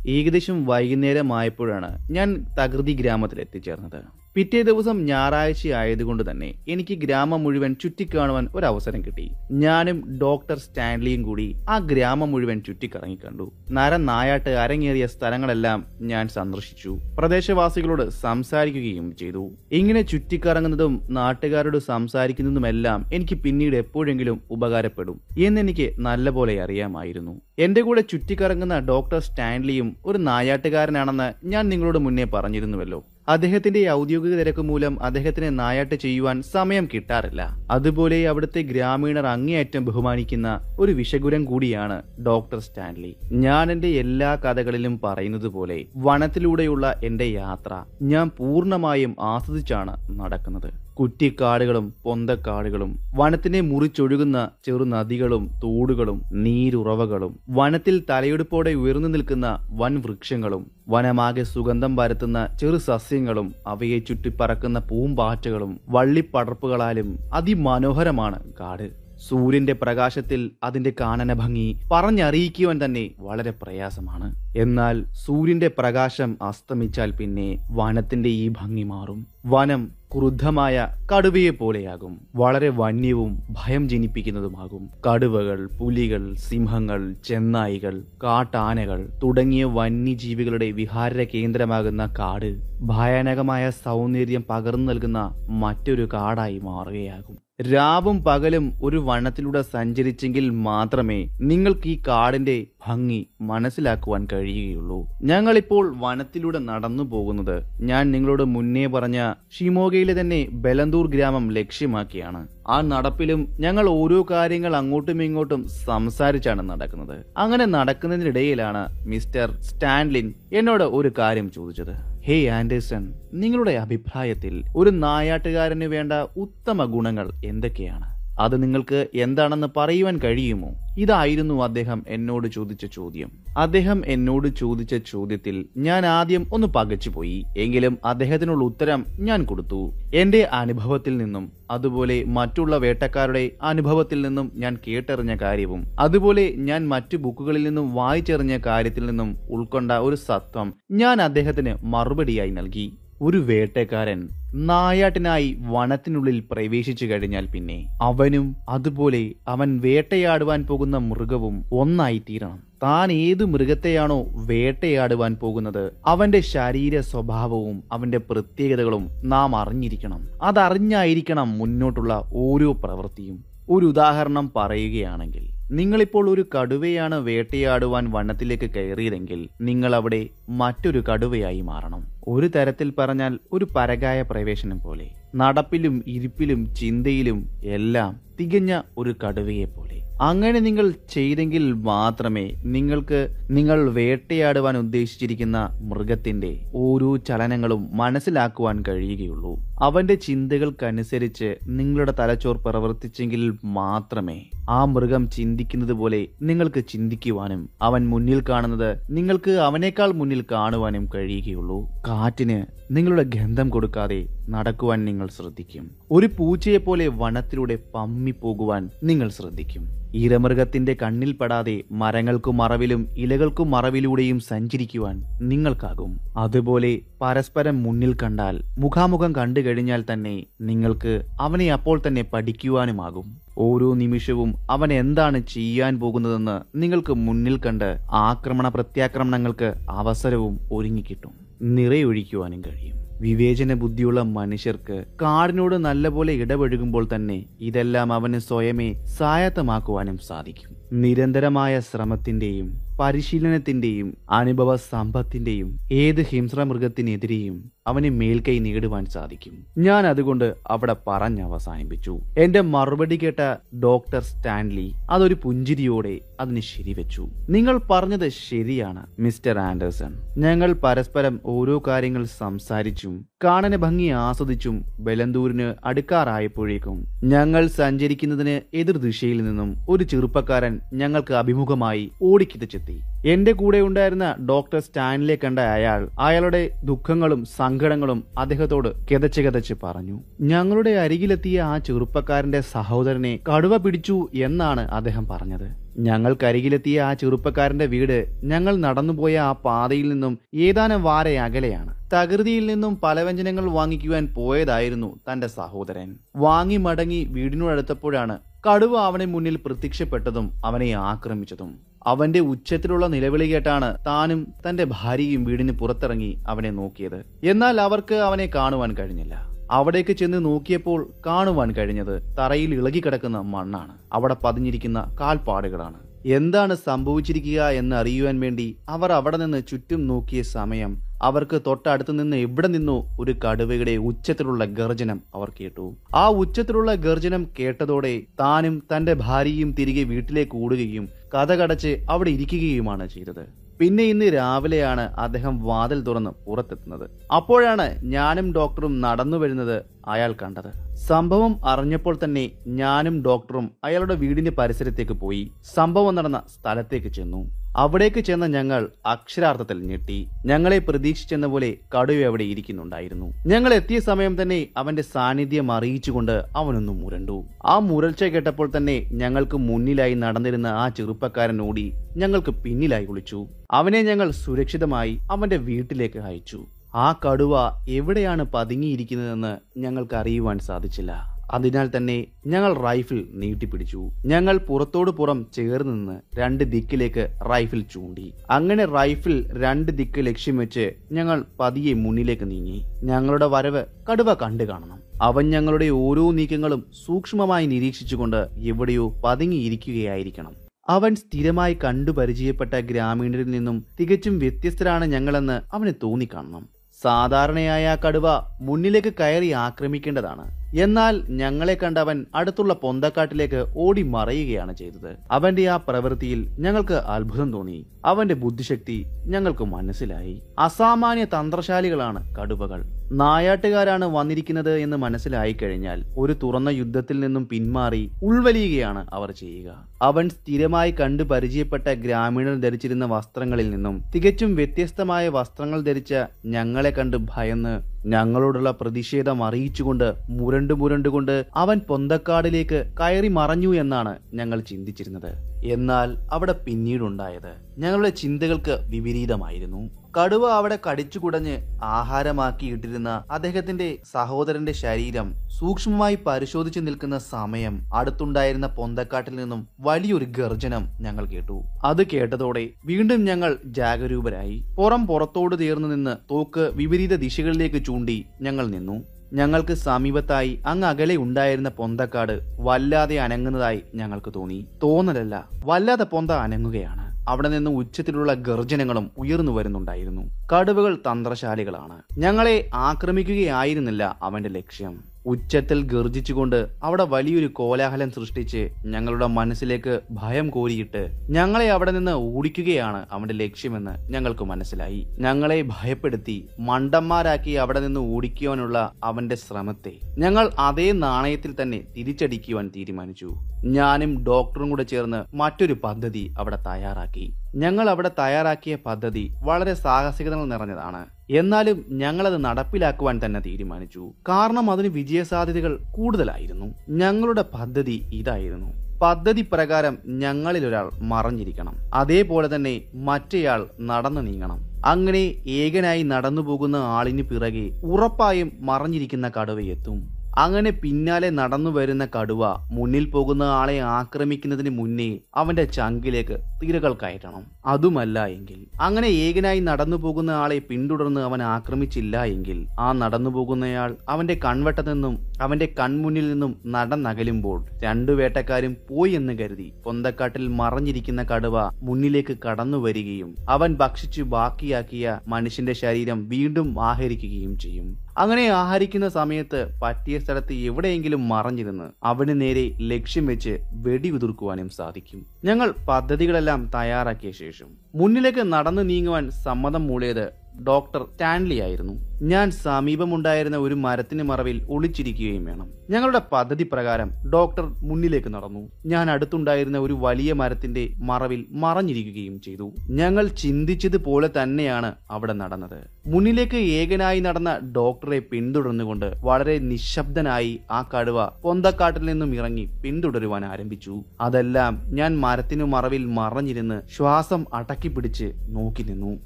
ഏകദേശം വൈകുന്നേരമായപ്പോഴാണ് ഞാൻ തകൃതി ഗ്രാമത്തിൽ എത്തിച്ചേർന്നത് പിറ്റേ ദിവസം ഞായറാഴ്ച ആയതുകൊണ്ട് തന്നെ എനിക്ക് ഗ്രാമം മുഴുവൻ ചുറ്റിക്കാണുവാൻ ഒരു അവസരം കിട്ടി. ഞാനും ഡോക്ടർ സ്റ്റാൻലിയും കൂടി ആ ഗ്രാമം മുഴുവൻ ചുറ്റിക്കറങ്ങി കണ്ടു. നരനായാട്ട് അരങ്ങേറിയ സ്ഥലങ്ങളെല്ലാം ഞാൻ സന്ദർശിച്ചു. പ്രദേശവാസികളോട് സംസാരിക്കുകയും ചെയ്തു. ഇങ്ങനെ ചുറ്റിക്കറങ്ങുന്നതും നാട്ടുകാരോട് സംസാരിക്കുന്നതുമെല്ലാം എനിക്ക് പിന്നീട് എപ്പോഴെങ്കിലും ഉപകാരപ്പെടും എന്നെനിക്ക് നല്ലപോലെ അറിയാമായിരുന്നു. എന്റെ കൂടെ ചുറ്റിക്കറങ്ങുന്ന ഡോക്ടർ സ്റ്റാൻലിയും ഒരു നായാട്ടുകാരനാണെന്ന് ഞാൻ നിങ്ങളോട് മുന്നേ പറഞ്ഞിരുന്നുവല്ലോ. അദ്ദേഹത്തിന്റെ ഔദ്യോഗിക തിരക്ക് മൂലം അദ്ദേഹത്തിന് നായാട്ട് ചെയ്യുവാൻ സമയം കിട്ടാറില്ല. അതുപോലെ അവിടുത്തെ ഗ്രാമീണർ അങ്ങേയറ്റം ബഹുമാനിക്കുന്ന ഒരു വിഷഗുരം കൂടിയാണ് ഡോക്ടർ സ്റ്റാൻലി. ഞാൻ എന്റെ എല്ലാ കഥകളിലും പറയുന്നത് പോലെ വനത്തിലൂടെയുള്ള എന്റെ യാത്ര ഞാൻ പൂർണമായും ആസ്വദിച്ചാണ് നടക്കുന്നത്. കുറ്റിക്കാടുകളും പൊന്തക്കാടുകളും വനത്തിനെ മുറിച്ചൊഴുകുന്ന ചെറു നദികളും തോടുകളും നീരുറവകളും വനത്തിൽ തലയെടുപ്പോടെ ഉയർന്നു നിൽക്കുന്ന വൻ വൃക്ഷങ്ങളും വനമാകെ സുഗന്ധം പരത്തുന്ന ചെറു സസ്യങ്ങളും അവയെ ചുറ്റിപ്പറക്കുന്ന പൂമ്പാറ്റകളും വള്ളിപ്പടർപ്പുകളാലും അതിമനോഹരമാണ് കാട്. സൂര്യന്റെ പ്രകാശത്തിൽ അതിന്റെ കാനന ഭംഗി പറഞ്ഞറിയിക്കുവാൻ തന്നെ വളരെ പ്രയാസമാണ്. എന്നാൽ സൂര്യന്റെ പ്രകാശം അസ്തമിച്ചാൽ പിന്നെ വനത്തിന്റെ ഈ ഭംഗി മാറും. വനം ക്രുദ്ധമായ കടുവയെ പോലെയാകും വളരെ വന്യവും ഭയം ജനിപ്പിക്കുന്നതുമാകും. കടുവകൾ പുലികൾ സിംഹങ്ങൾ ചെന്നായികൾ കാട്ടാനകൾ തുടങ്ങിയ വന്യജീവികളുടെ വിഹാര കേന്ദ്രമാകുന്ന കാട് ഭയാനകമായ സൗന്ദര്യം പകർന്നു നൽകുന്ന മറ്റൊരു കാടായി മാറുകയാകും. രാവും പകലും ഒരു വനത്തിലൂടെ സഞ്ചരിച്ചെങ്കിൽ മാത്രമേ നിങ്ങൾക്ക് ഈ കാടിന്റെ ഭംഗി മനസ്സിലാക്കുവാൻ കഴിയുകയുള്ളൂ. ഞങ്ങളിപ്പോൾ വനത്തിലൂടെ നടന്നു പോകുന്നത് ഞാൻ നിങ്ങളോട് മുന്നേ പറഞ്ഞ ഷിമോഗയിലെ തന്നെ ബലന്തൂർ ഗ്രാമം ലക്ഷ്യമാക്കിയാണ്. ആ നടപ്പിലും ഞങ്ങൾ ഓരോ കാര്യങ്ങൾ അങ്ങോട്ടും ഇങ്ങോട്ടും സംസാരിച്ചാണ് നടക്കുന്നത്. അങ്ങനെ നടക്കുന്നതിനിടയിലാണ് മിസ്റ്റർ സ്റ്റാൻലിൻ എന്നോട് ഒരു കാര്യം ചോദിച്ചത്. ഹേ ആൻഡേഴ്സൺ നിങ്ങളുടെ അഭിപ്രായത്തിൽ ഒരു നായാട്ടുകാരന് വേണ്ട ഉത്തമ ഗുണങ്ങൾ എന്തൊക്കെയാണ്? അത് നിങ്ങൾക്ക് എന്താണെന്ന് പറയുവാൻ കഴിയുമോ? ഇതായിരുന്നു അദ്ദേഹം എന്നോട് ചോദിച്ച ചോദ്യം. അദ്ദേഹം എന്നോട് ചോദിച്ച ചോദ്യത്തിൽ ഞാൻ ആദ്യം ഒന്ന് പകച്ചുപോയി. എങ്കിലും അദ്ദേഹത്തിനുള്ള ഉത്തരം ഞാൻ കൊടുത്തു. എന്റെ അനുഭവത്തിൽ നിന്നും അതുപോലെ മറ്റുള്ള വേട്ടക്കാരുടെ അനുഭവത്തിൽ നിന്നും ഞാൻ കേട്ടറിഞ്ഞ കാര്യവും അതുപോലെ ഞാൻ മറ്റു ബുക്കുകളിൽ നിന്നും വായിച്ചറിഞ്ഞ കാര്യത്തിൽ നിന്നും ഉൾക്കൊണ്ട ഒരു സത്വം ഞാൻ അദ്ദേഹത്തിന് മറുപടിയായി നൽകി. ഒരു വേട്ടക്കാരൻ നായാട്ടിനായി വനത്തിനുള്ളിൽ പ്രവേശിച്ചു കഴിഞ്ഞാൽ പിന്നെ അവനും അതുപോലെ അവൻ വേട്ടയാടുവാൻ പോകുന്ന മൃഗവും ഒന്നായി തീരണം താൻ ഏത് മൃഗത്തെയാണോ വേട്ടയാടുവാൻ പോകുന്നത് അവന്റെ ശരീര സ്വഭാവവും അവന്റെ പ്രത്യേകതകളും നാം അറിഞ്ഞിരിക്കണം. അതറിഞ്ഞായിരിക്കണം മുന്നോട്ടുള്ള ഓരോ പ്രവൃത്തിയും. ഒരു ഉദാഹരണം പറയുകയാണെങ്കിൽ നിങ്ങളിപ്പോൾ ഒരു കടുവയാണ് വേട്ടയാടുവാൻ വനത്തിലേക്ക് കയറിയതെങ്കിൽ നിങ്ങൾ അവിടെ മറ്റൊരു കടുവയായി മാറണം. ഒരു തരത്തിൽ പറഞ്ഞാൽ ഒരു പരകായ പ്രവേശനം പോലെ നടപ്പിലും ഇരിപ്പിലും ചിന്തയിലും എല്ലാം തികഞ്ഞ ഒരു കടുവയെ പോലെ. അങ്ങനെ നിങ്ങൾ ചെയ്തെങ്കിൽ മാത്രമേ നിങ്ങൾക്ക് നിങ്ങൾ വേട്ടയാടുവാൻ ഉദ്ദേശിച്ചിരിക്കുന്ന മൃഗത്തിന്റെ ഓരോ ചലനങ്ങളും മനസ്സിലാക്കുവാൻ കഴിയുകയുള്ളൂ. അവന്റെ ചിന്തകൾക്കനുസരിച്ച് നിങ്ങളുടെ തലച്ചോർ പ്രവർത്തിച്ചെങ്കിൽ മാത്രമേ ആ മൃഗം ചിന്തിക്കുന്നത് പോലെ നിങ്ങൾക്ക് ചിന്തിക്കുവാനും അവൻ മുന്നിൽ കാണുന്നത് നിങ്ങൾക്ക് അവനേക്കാൾ മുന്നിൽ കാണുവാനും കഴിയുകയുള്ളൂ. കാറ്റിന് നിങ്ങളുടെ ഗന്ധം കൊടുക്കാതെ നടക്കുവാൻ നിങ്ങൾ ശ്രദ്ധിക്കും. ഒരു പൂച്ചയെപ്പോലെ വനത്തിലൂടെ പമ്മിപ്പോകുവാൻ നിങ്ങൾ ശ്രദ്ധിക്കും. ഇരമൃഗത്തിന്റെ കണ്ണിൽ പെടാതെ മരങ്ങൾക്കും മറവിലും ഇലകൾക്കും മറവിലൂടെയും സഞ്ചരിക്കുവാൻ നിങ്ങൾക്കാകും. അതുപോലെ പരസ്പരം മുന്നിൽ കണ്ടാൽ മുഖാമുഖം കണ്ടു കഴിഞ്ഞാൽ തന്നെ നിങ്ങൾക്ക് അവനെ അപ്പോൾ തന്നെ പഠിക്കുവാനുമാകും. ഓരോ നിമിഷവും അവൻ എന്താണ് ചെയ്യാൻ പോകുന്നതെന്ന് നിങ്ങൾക്ക് മുന്നിൽ കണ്ട് ആക്രമണ പ്രത്യാക്രമണങ്ങൾക്ക് അവസരവും ഒരുങ്ങിക്കിട്ടും നിറയൊഴിക്കുവാനും കഴിയും. വിവേചന ബുദ്ധിയുള്ള മനുഷ്യർക്ക് കാടിനോട് നല്ലപോലെ ഇടപഴകുമ്പോൾ തന്നെ ഇതെല്ലാം അവന് സ്വയമേ സായത്തമാക്കുവാനും സാധിക്കും. നിരന്തരമായ ശ്രമത്തിന്റെയും പരിശീലനത്തിന്റെയും അനുഭവ സമ്പത്തിന്റെയും ഏത് ഹിംസ്രമൃഗത്തിനെതിരെയും അവന് മേൽക്കൈ നേടുവാൻ സാധിക്കും. ഞാൻ അതുകൊണ്ട് അവിടെ പറഞ്ഞ് അവസാനിപ്പിച്ചു. എന്റെ മറുപടി കേട്ട ഡോക്ടർ സ്റ്റാൻലി അതൊരു പുഞ്ചിരിയോടെ അതിന് ശരിവെച്ചു. നിങ്ങൾ പറഞ്ഞത് ശരിയാണ് മിസ്റ്റർ ആൻഡേഴ്സൺ. ഞങ്ങൾ പരസ്പരം ഓരോ കാര്യങ്ങൾ സംസാരിച്ചും കാണന ഭംഗി ആസ്വദിച്ചും ബലന്തൂരിന് അടുക്കാറായപ്പോഴേക്കും ഞങ്ങൾ സഞ്ചരിക്കുന്നതിന് എതിർ ദിശയിൽ നിന്നും ഒരു ചെറുപ്പക്കാരൻ ഞങ്ങൾക്ക് അഭിമുഖമായി ഓടിക്കിതച്ചെത്തി. എന്റെ കൂടെ ഉണ്ടായിരുന്ന ഡോക്ടർ സ്റ്റാനിലെ കണ്ട അയാൾ അയാളുടെ ദുഃഖങ്ങളും സങ്കടങ്ങളും അദ്ദേഹത്തോട് കിതച്ച് കിതച്ച് പറഞ്ഞു. ഞങ്ങളുടെ അരികിലെത്തിയ ആ ചെറുപ്പക്കാരന്റെ സഹോദരനെ കടുവ പിടിച്ചു എന്നാണ് അദ്ദേഹം പറഞ്ഞത്. ഞങ്ങൾക്കരികിലെത്തിയ ആ ചെറുപ്പക്കാരന്റെ വീട് ഞങ്ങൾ നടന്നുപോയ ആ പാതയിൽ നിന്നും ഏതാനും വാര അകലെയാണ്. തകൃതിയിൽ നിന്നും പലവ്യഞ്ജനങ്ങൾ വാങ്ങിക്കുവാൻ പോയതായിരുന്നു തന്റെ സഹോദരൻ. വാങ്ങി മടങ്ങി വീടിനോടടുത്തപ്പോഴാണ് കടുവ അവനെ മുന്നിൽ പ്രത്യക്ഷപ്പെട്ടതും അവനെ ആക്രമിച്ചതും. അവന്റെ ഉച്ചത്തിലുള്ള നിലവിളി കേട്ടാണ് താനും തന്റെ ഭാര്യയും വീടിന് പുറത്തിറങ്ങി അവനെ നോക്കിയത്. എന്നാൽ അവർക്ക് അവനെ കാണുവാൻ കഴിഞ്ഞില്ല. അവിടേക്ക് ചെന്ന് നോക്കിയപ്പോൾ കാണുവാൻ കഴിഞ്ഞത് തറയിൽ ഇളകിക്കിടക്കുന്ന മണ്ണാണ്. അവിടെ പതിഞ്ഞിരിക്കുന്ന കാൽപ്പാടുകളാണ്. എന്താണ് സംഭവിച്ചിരിക്കുക എന്ന് അറിയുവാൻ വേണ്ടി അവർ അവിടെ നിന്ന് ചുറ്റും നോക്കിയ സമയം അവർക്ക് തൊട്ടടുത്ത് നിന്ന് എവിടെ നിന്നു ഒരു കടുവയുടെ ഉച്ചത്തിലുള്ള ഗർജനം അവർ കേട്ടു. ആ ഉച്ചത്തിലുള്ള ഗർജനം കേട്ടതോടെ താനും തന്റെ ഭാര്യയും തിരികെ വീട്ടിലേക്ക് ഓടുകയും കഥകടച്ച് അവിടെ ഇരിക്കുകയുമാണ് ചെയ്തത്. പിന്നെ ഇന്ന് രാവിലെയാണ് അദ്ദേഹം വാതിൽ തുറന്ന് പുറത്തെത്തുന്നത്. അപ്പോഴാണ് ഞാനും ഡോക്ടറും നടന്നു വരുന്നത് അയാൾ കണ്ടത്. സംഭവം അറിഞ്ഞപ്പോൾ തന്നെ ഞാനും ഡോക്ടറും അയാളുടെ വീടിന്റെ പരിസരത്തേക്ക് പോയി. സംഭവം നടന്ന സ്ഥലത്തേക്ക് ചെന്നു. അവിടേക്ക് ചെന്ന ഞങ്ങൾ അക്ഷരാർത്ഥത്തിൽ ഞെട്ടി. ഞങ്ങളെ പ്രതീക്ഷിച്ചെന്ന പോലെ കടുവ അവിടെ ഇരിക്കുന്നുണ്ടായിരുന്നു. ഞങ്ങൾ എത്തിയ സമയം തന്നെ അവന്റെ സാന്നിധ്യം അറിയിച്ചുകൊണ്ട് അവനൊന്ന് മുരണ്ടു. ആ മുരൾച്ച കേട്ടപ്പോൾ തന്നെ ഞങ്ങൾക്ക് മുന്നിലായി നടന്നിരുന്ന ആ ചെറുപ്പക്കാരൻ ഓടി ഞങ്ങൾക്ക് പിന്നിലായി വിളിച്ചു. അവനെ ഞങ്ങൾ സുരക്ഷിതമായി അവന്റെ വീട്ടിലേക്ക് അയച്ചു. ആ കടുവ എവിടെയാണ് പതുങ്ങിയിരിക്കുന്നതെന്ന് ഞങ്ങൾക്ക് അറിയുവാൻ സാധിച്ചില്ല. അതിനാൽ തന്നെ ഞങ്ങൾ റൈഫിൾ നീട്ടിപ്പിടിച്ചു. ഞങ്ങൾ പുറത്തോട് പുറം ചേർന്ന് നിന്ന് രണ്ട് ദിക്കിലേക്ക് റൈഫിൾ ചൂണ്ടി. അങ്ങനെ റൈഫിൾ രണ്ട് ദിക്ക് ലക്ഷ്യം വെച്ച് ഞങ്ങൾ പതിയെ മുന്നിലേക്ക് നീങ്ങി. ഞങ്ങളുടെ വരവ് കടുവ കണ്ടു കാണണം. അവൻ ഞങ്ങളുടെ ഓരോ നീക്കങ്ങളും സൂക്ഷ്മമായി നിരീക്ഷിച്ചുകൊണ്ട് എവിടെയോ പതുങ്ങിയിരിക്കുകയായിരിക്കണം. അവൻ സ്ഥിരമായി കണ്ടു പരിചയപ്പെട്ട ഗ്രാമീണരിൽ നിന്നും തികച്ചും വ്യത്യസ്തരാണ് ഞങ്ങളെന്ന് അവന് തോന്നിക്കാണണം. സാധാരണയായ കടുവ മുന്നിലേക്ക് കയറി ആക്രമിക്കേണ്ടതാണ്. എന്നാൽ ഞങ്ങളെ കണ്ടവൻ അടുത്തുള്ള പൊന്തക്കാട്ടിലേക്ക് ഓടി മറയുകയാണ് ചെയ്തത്. അവന്റെ ആ പ്രവൃത്തിയിൽ ഞങ്ങൾക്ക് അത്ഭുതം തോന്നി. അവന്റെ ബുദ്ധിശക്തി ഞങ്ങൾക്ക് മനസ്സിലായി. അസാമാന്യ തന്ത്രശാലികളാണ് കടുവകൾ. നായാട്ടുകാരാണ് വന്നിരിക്കുന്നത് എന്ന് മനസ്സിലായി കഴിഞ്ഞാൽ ഒരു തുറന്ന യുദ്ധത്തിൽ നിന്നും പിന്മാറി ഉൾവലിയുകയാണ് അവർ ചെയ്യുക. അവൻ സ്ഥിരമായി കണ്ടു പരിചയപ്പെട്ട ഗ്രാമീണർ ധരിച്ചിരുന്ന വസ്ത്രങ്ങളിൽ നിന്നും തികച്ചും വ്യത്യസ്തമായ വസ്ത്രങ്ങൾ ധരിച്ച ഞങ്ങളെ കണ്ട് ഭയന്ന് ഞങ്ങളോടുള്ള പ്രതിഷേധം അറിയിച്ചുകൊണ്ട് മുരണ്ടു മുരണ്ടുകൊണ്ട് അവൻ പൊന്തക്കാടിലേക്ക് കയറി മറഞ്ഞു എന്നാണ് ഞങ്ങൾ ചിന്തിച്ചിരുന്നത്. എന്നാൽ അവിടെ പിന്നീടുണ്ടായത് ഞങ്ങളുടെ ചിന്തകൾക്ക് വിപരീതമായിരുന്നു. കടുവ അവിടെ കടിച്ചു കുടഞ്ഞ് ആഹാരമാക്കിയിട്ടിരുന്ന അദ്ദേഹത്തിന്റെ സഹോദരന്റെ ശരീരം സൂക്ഷ്മമായി പരിശോധിച്ചു നിൽക്കുന്ന സമയം അടുത്തുണ്ടായിരുന്ന പൊന്തക്കാട്ടിൽ നിന്നും വലിയൊരു ഗർജനം ഞങ്ങൾ കേട്ടു. അത് കേട്ടതോടെ വീണ്ടും ഞങ്ങൾ ജാഗരൂപരായി. പുറം പുറത്തോട് തീർന്നു നിന്ന് തോക്ക് വിപരീത ദിശകളിലേക്ക് ചൂണ്ടി ഞങ്ങൾ നിന്നു. ഞങ്ങൾക്ക് സമീപത്തായി അങ്ങ് അകലെ ഉണ്ടായിരുന്ന പൊന്തക്കാട് വല്ലാതെ അനങ്ങുന്നതായി ഞങ്ങൾക്ക് തോന്നി. തോന്നലല്ല വല്ലാതെ പൊന്ത അനങ്ങുകയാണ്. അവിടെ നിന്ന് ഉച്ചത്തിലുള്ള ഗർജനങ്ങളും ഉയർന്നു വരുന്നുണ്ടായിരുന്നു. കടുവകൾ തന്ത്രശാലികളാണ്. ഞങ്ങളെ ആക്രമിക്കുകയായിരുന്നില്ല അവന്റെ ലക്ഷ്യം. ഉച്ചത്തിൽ ഗർജിച്ചുകൊണ്ട് അവിടെ വലിയൊരു കോലാഹലം സൃഷ്ടിച്ച് ഞങ്ങളുടെ മനസ്സിലേക്ക് ഭയം കോരിയിട്ട് ഞങ്ങളെ അവിടെ നിന്ന് ഓടിക്കുകയാണ് അവന്റെ ലക്ഷ്യമെന്ന് ഞങ്ങൾക്ക് മനസ്സിലായി. ഞങ്ങളെ ഭയപ്പെടുത്തി മണ്ടന്മാരാക്കി അവിടെ നിന്ന് ഓടിക്കുവാനുള്ള അവന്റെ ശ്രമത്തെ ഞങ്ങൾ അതേ നാണയത്തിൽ തന്നെ തിരിച്ചടിക്കുവാൻ തീരുമാനിച്ചു. ഞാനും ഡോക്ടറും കൂടെ ചേർന്ന് മറ്റൊരു പദ്ധതി അവിടെ തയ്യാറാക്കി. ഞങ്ങൾ അവിടെ തയ്യാറാക്കിയ പദ്ധതി വളരെ സാഹസികതകൾ നിറഞ്ഞതാണ്. എന്നാലും ഞങ്ങളത് നടപ്പിലാക്കുവാൻ തന്നെ തീരുമാനിച്ചു. കാരണം അതിന് വിജയസാധ്യതകൾ കൂടുതലായിരുന്നു. ഞങ്ങളുടെ പദ്ധതി ഇതായിരുന്നു. പദ്ധതി പ്രകാരം ഞങ്ങളിൽ ഒരാൾ മറഞ്ഞിരിക്കണം. അതേപോലെ തന്നെ മറ്റേയാൾ നടന്നു നീങ്ങണം. അങ്ങനെ ഏകനായി നടന്നു പോകുന്ന ആളിന് പിറകെ ഉറപ്പായും മറഞ്ഞിരിക്കുന്ന കടുവയെത്തും. അങ്ങനെ പിന്നാലെ നടന്നു വരുന്ന കടുവ മുന്നിൽ പോകുന്ന ആളെ ആക്രമിക്കുന്നതിന് മുന്നേ അവന്റെ ചങ്കിലേക്ക് തിരകൾ കയറ്റണം. അതുമല്ല എങ്കിൽ. അങ്ങനെ ഏകനായി നടന്നു പോകുന്ന ആളെ പിന്തുടർന്ന് അവൻ ആക്രമിച്ചില്ല എങ്കിൽ. ആ നടന്നു പോകുന്നയാൾ അവന്റെ കൺവെട്ടത്തു നിന്നും അവന്റെ കൺമുന്നിൽ നിന്നും നടന്നകലുമ്പോൾ രണ്ടു വേട്ടക്കാരും പോയി എന്ന് കരുതി. പൊന്തക്കാട്ടിൽ മറഞ്ഞിരിക്കുന്ന കടുവ മുന്നിലേക്ക് കടന്നു വരികയും അവൻ ഭക്ഷിച്ചു ബാക്കിയാക്കിയ മനുഷ്യന്റെ ശരീരം വീണ്ടും ആഹരിക്കുകയും ചെയ്യും. അങ്ങനെ ആഹരിക്കുന്ന സമയത്ത് പറ്റിയ സ്ഥലത്ത് എവിടെയെങ്കിലും മറഞ്ഞിരുന്ന് അവന് നേരെ ലക്ഷ്യം വെച്ച് വെടിയുതിർക്കുവാനും സാധിക്കും. ഞങ്ങൾ പദ്ധതികളെല്ലാം തയ്യാറാക്കിയ ശേഷം മുന്നിലേക്ക് നടന്നു നീങ്ങുവാൻ സമ്മതം മൂളിയത് ഡോക്ടർ സ്റ്റാൻലി ആയിരുന്നു. ഞാൻ സമീപമുണ്ടായിരുന്ന ഒരു മരത്തിന് മറവിൽ ഒളിച്ചിരിക്കുകയും വേണം. ഞങ്ങളുടെ പദ്ധതി പ്രകാരം ഡോക്ടർ മുന്നിലേക്ക് നടന്നു. ഞാൻ അടുത്തുണ്ടായിരുന്ന ഒരു വലിയ മരത്തിന്റെ മറവിൽ മറഞ്ഞിരിക്കുകയും ചെയ്തു. ഞങ്ങൾ ചിന്തിച്ചതുപോലെ തന്നെയാണ് അവിടെ നടന്നത്. മുന്നിലേക്ക് ഏകനായി നടന്ന ഡോക്ടറെ പിന്തുടർന്നുകൊണ്ട് വളരെ നിശബ്ദനായി ആ കടുവ പൊന്തക്കാട്ടിൽ നിന്നും ഇറങ്ങി പിന്തുടരുവാൻ ആരംഭിച്ചു. അതെല്ലാം ഞാൻ മരത്തിനു മറവിൽ മറഞ്ഞിരുന്ന് ശ്വാസം അടക്കി പിടിച്ച് നോക്കി നിന്നു.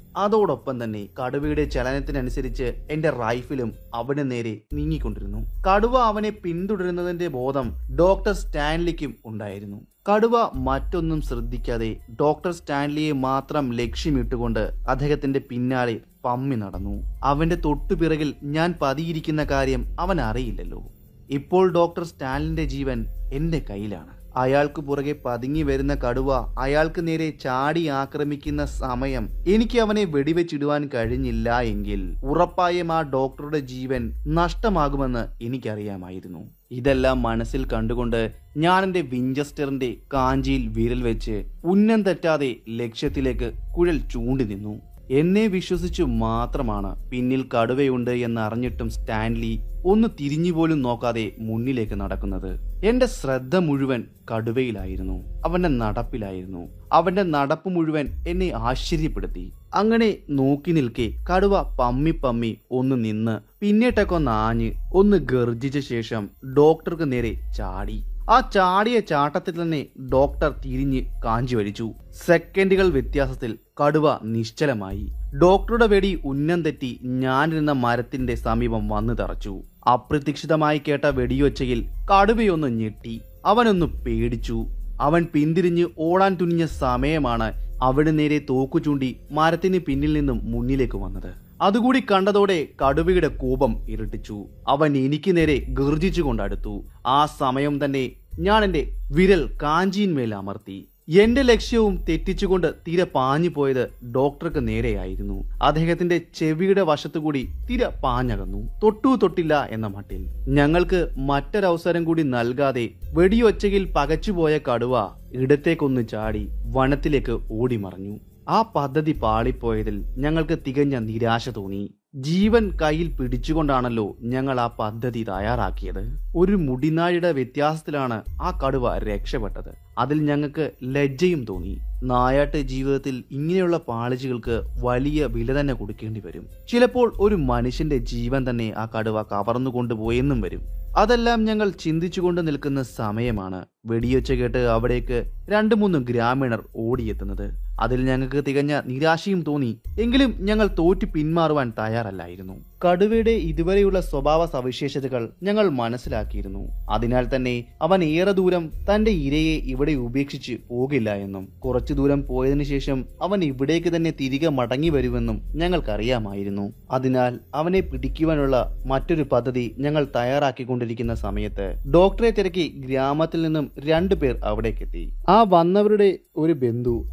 അതോടൊപ്പം തന്നെ കടുവയുടെ ചലനത്തിനനുസരിച്ച് എന്റെ റൈഫിലും അവന് നേരെ നീങ്ങിക്കൊണ്ടിരുന്നു. കടുവ അവനെ പിന്തുടരുന്നതിന്റെ ബോധം ഡോക്ടർ സ്റ്റാൻലിക്കും ഉണ്ടായിരുന്നു. കടുവ മറ്റൊന്നും ശ്രദ്ധിക്കാതെ ഡോക്ടർ സ്റ്റാൻലിയെ മാത്രം ലക്ഷ്യമിട്ടുകൊണ്ട് അദ്ദേഹത്തിന്റെ പിന്നാലെ പമ്മി നടന്നു. അവന്റെ തൊട്ടുപിറകിൽ ഞാൻ പതിയിരിക്കുന്ന കാര്യം അവൻ അറിയില്ലല്ലോ. ഇപ്പോൾ ഡോക്ടർ സ്റ്റാലിന്റെ ജീവൻ എന്റെ കയ്യിലാണ്. അയാൾക്ക് പുറകെ പതുങ്ങി വരുന്ന കടുവ അയാൾക്ക് നേരെ ചാടി ആക്രമിക്കുന്ന സമയം എനിക്ക് അവനെ വെടിവെച്ചിടുവാൻ കഴിഞ്ഞില്ല എങ്കിൽ ഉറപ്പായും ആ ഡോക്ടറുടെ ജീവൻ നഷ്ടമാകുമെന്ന് എനിക്കറിയാമായിരുന്നു. ഇതെല്ലാം മനസ്സിൽ കണ്ടുകൊണ്ട് ഞാൻ എന്റെ വിഞ്ചസ്റ്ററിന്റെ കാഞ്ചിയിൽ വിരൽ വെച്ച് ഉന്നം തെറ്റാതെ ലക്ഷ്യത്തിലേക്ക് കുഴൽ ചൂണ്ടി നിന്നു എന്നെ വിശ്വസിച്ചു മാത്രമാണ് പിന്നിൽ കടുവയുണ്ട് എന്ന് അറിഞ്ഞിട്ടും സ്റ്റാൻലി ഒന്ന് തിരിഞ്ഞു പോലും നോക്കാതെ മുന്നിലേക്ക് നടക്കുന്നത്. എന്റെ ശ്രദ്ധ മുഴുവൻ കടുവയിലായിരുന്നു. അവന്റെ നടപ്പിലായിരുന്നു. അവന്റെ നടപ്പ് മുഴുവൻ എന്നെ ആശ്ചര്യപ്പെടുത്തി. അങ്ങനെ നോക്കി നിൽക്കെ കടുവ പമ്മി പമ്മി ഒന്ന് നിന്ന് പിന്നീട്ടൊക്കൊന്ന് ആഞ്ഞ് ഒന്ന് ഗർജിച്ച ശേഷം ഡോക്ടർക്ക് നേരെ ചാടി. ആ ചാടിയ ചാട്ടത്തിൽ തന്നെ ഡോക്ടർ തിരിഞ്ഞ് കാഞ്ചി വലിച്ചു. സെക്കൻഡുകൾ വ്യത്യാസത്തിൽ കടുവ നിശ്ചലമായി. ഡോക്ടറുടെ വെടി ഉന്നം തെറ്റി ഞാനിരുന്ന മരത്തിന്റെ സമീപം വന്നു തറച്ചു. അപ്രതീക്ഷിതമായി കേട്ട വെടിയൊച്ചയിൽ കടുവയൊന്ന് ഞെട്ടി. അവനൊന്ന് പേടിച്ചു. അവൻ പിന്തിരിഞ്ഞ് ഓടാൻ തുനിഞ്ഞ സമയമാണ് അവിടെ നേരെ തോക്കു ചൂണ്ടി മരത്തിന് പിന്നിൽ നിന്നും മുന്നിലേക്ക് വന്നത്. അതുകൂടി കണ്ടതോടെ കടുവയുടെ കോപം ഇരട്ടിച്ചു. അവൻ എനിക്ക് നേരെ ഗർജിച്ചുകൊണ്ടടുത്തു ആ സമയം തന്നെ ഞാൻ എന്റെ വിരൽ കാഞ്ചിയിന്മേൽ അമർത്തി. എന്റെ ലക്ഷ്യവും തെറ്റിച്ചുകൊണ്ട് തീരെ പാഞ്ഞു പോയത് ഡോക്ടർക്ക് നേരെയായിരുന്നു. അദ്ദേഹത്തിന്റെ ചെവിയുടെ വശത്തുകൂടി തീരെ പാഞ്ഞകന്നു. തൊട്ടു തൊട്ടില്ല എന്ന മട്ടിൽ. ഞങ്ങൾക്ക് മറ്റൊരവസരം കൂടി നൽകാതെ വെടിയൊച്ചയിൽ പകച്ചുപോയ കടുവ ഇടത്തേക്കൊന്ന് ചാടി വനത്തിലേക്ക് ഓടിമറഞ്ഞു. ആ പദ്ധതി പാളിപ്പോയതിൽ ഞങ്ങൾക്ക് തികഞ്ഞ നിരാശ തോന്നി. ജീവൻ കയ്യിൽ പിടിച്ചുകൊണ്ടാണല്ലോ ഞങ്ങൾ ആ പദ്ധതി തയ്യാറാക്കിയത്. ഒരു മുടിനാഴിയുടെ വ്യത്യാസത്തിലാണ് ആ കടുവ രക്ഷപ്പെട്ടത്. അതിൽ ഞങ്ങൾക്ക് ലജ്ജയും തോന്നി. നായാട്ട് ജീവിതത്തിൽ ഇങ്ങനെയുള്ള പാളിച്ചുകൾക്ക് വലിയ വില തന്നെ കൊടുക്കേണ്ടി വരും. ചിലപ്പോൾ ഒരു മനുഷ്യന്റെ ജീവൻ തന്നെ ആ കടുവ കവർന്നു കൊണ്ടുപോയെന്നും വരും. അതെല്ലാം ഞങ്ങൾ ചിന്തിച്ചുകൊണ്ട് നിൽക്കുന്ന സമയമാണ് വെടിയൊച്ച കേട്ട് അവിടേക്ക് രണ്ടു മൂന്ന് ഗ്രാമീണർ ഓടിയെത്തുന്നത്. അതിൽ ഞങ്ങൾക്ക് തികഞ്ഞ നിരാശയും തോന്നി. എങ്കിലും ഞങ്ങൾ തോറ്റു പിന്മാറുവാൻ തയ്യാറല്ലായിരുന്നു. കടുവയുടെ ഇതുവരെയുള്ള സ്വഭാവ സവിശേഷതകൾ ഞങ്ങൾ മനസ്സിലാക്കിയിരുന്നു. അതിനാൽ തന്നെ അവൻ ഏറെ ദൂരം തന്റെ ഇരയെ ഇവിടെ ഉപേക്ഷിച്ച് പോകില്ല എന്നും കുറച്ചു ദൂരം പോയതിനു ശേഷം അവൻ ഇവിടേക്ക് തന്നെ തിരികെ മടങ്ങി വരുമെന്നും ഞങ്ങൾക്കറിയാമായിരുന്നു. അതിനാൽ അവനെ പിടിക്കുവാനുള്ള മറ്റൊരു പദ്ധതി ഞങ്ങൾ തയ്യാറാക്കിക്കൊണ്ടിരിക്കുന്ന സമയത്ത് ഡോക്ടറെ തിരക്കി ഗ്രാമത്തിൽ നിന്നും രണ്ടുപേർ അവിടേക്കെത്തി. ആ വന്നവരുടെ ഒരു ബന്ധു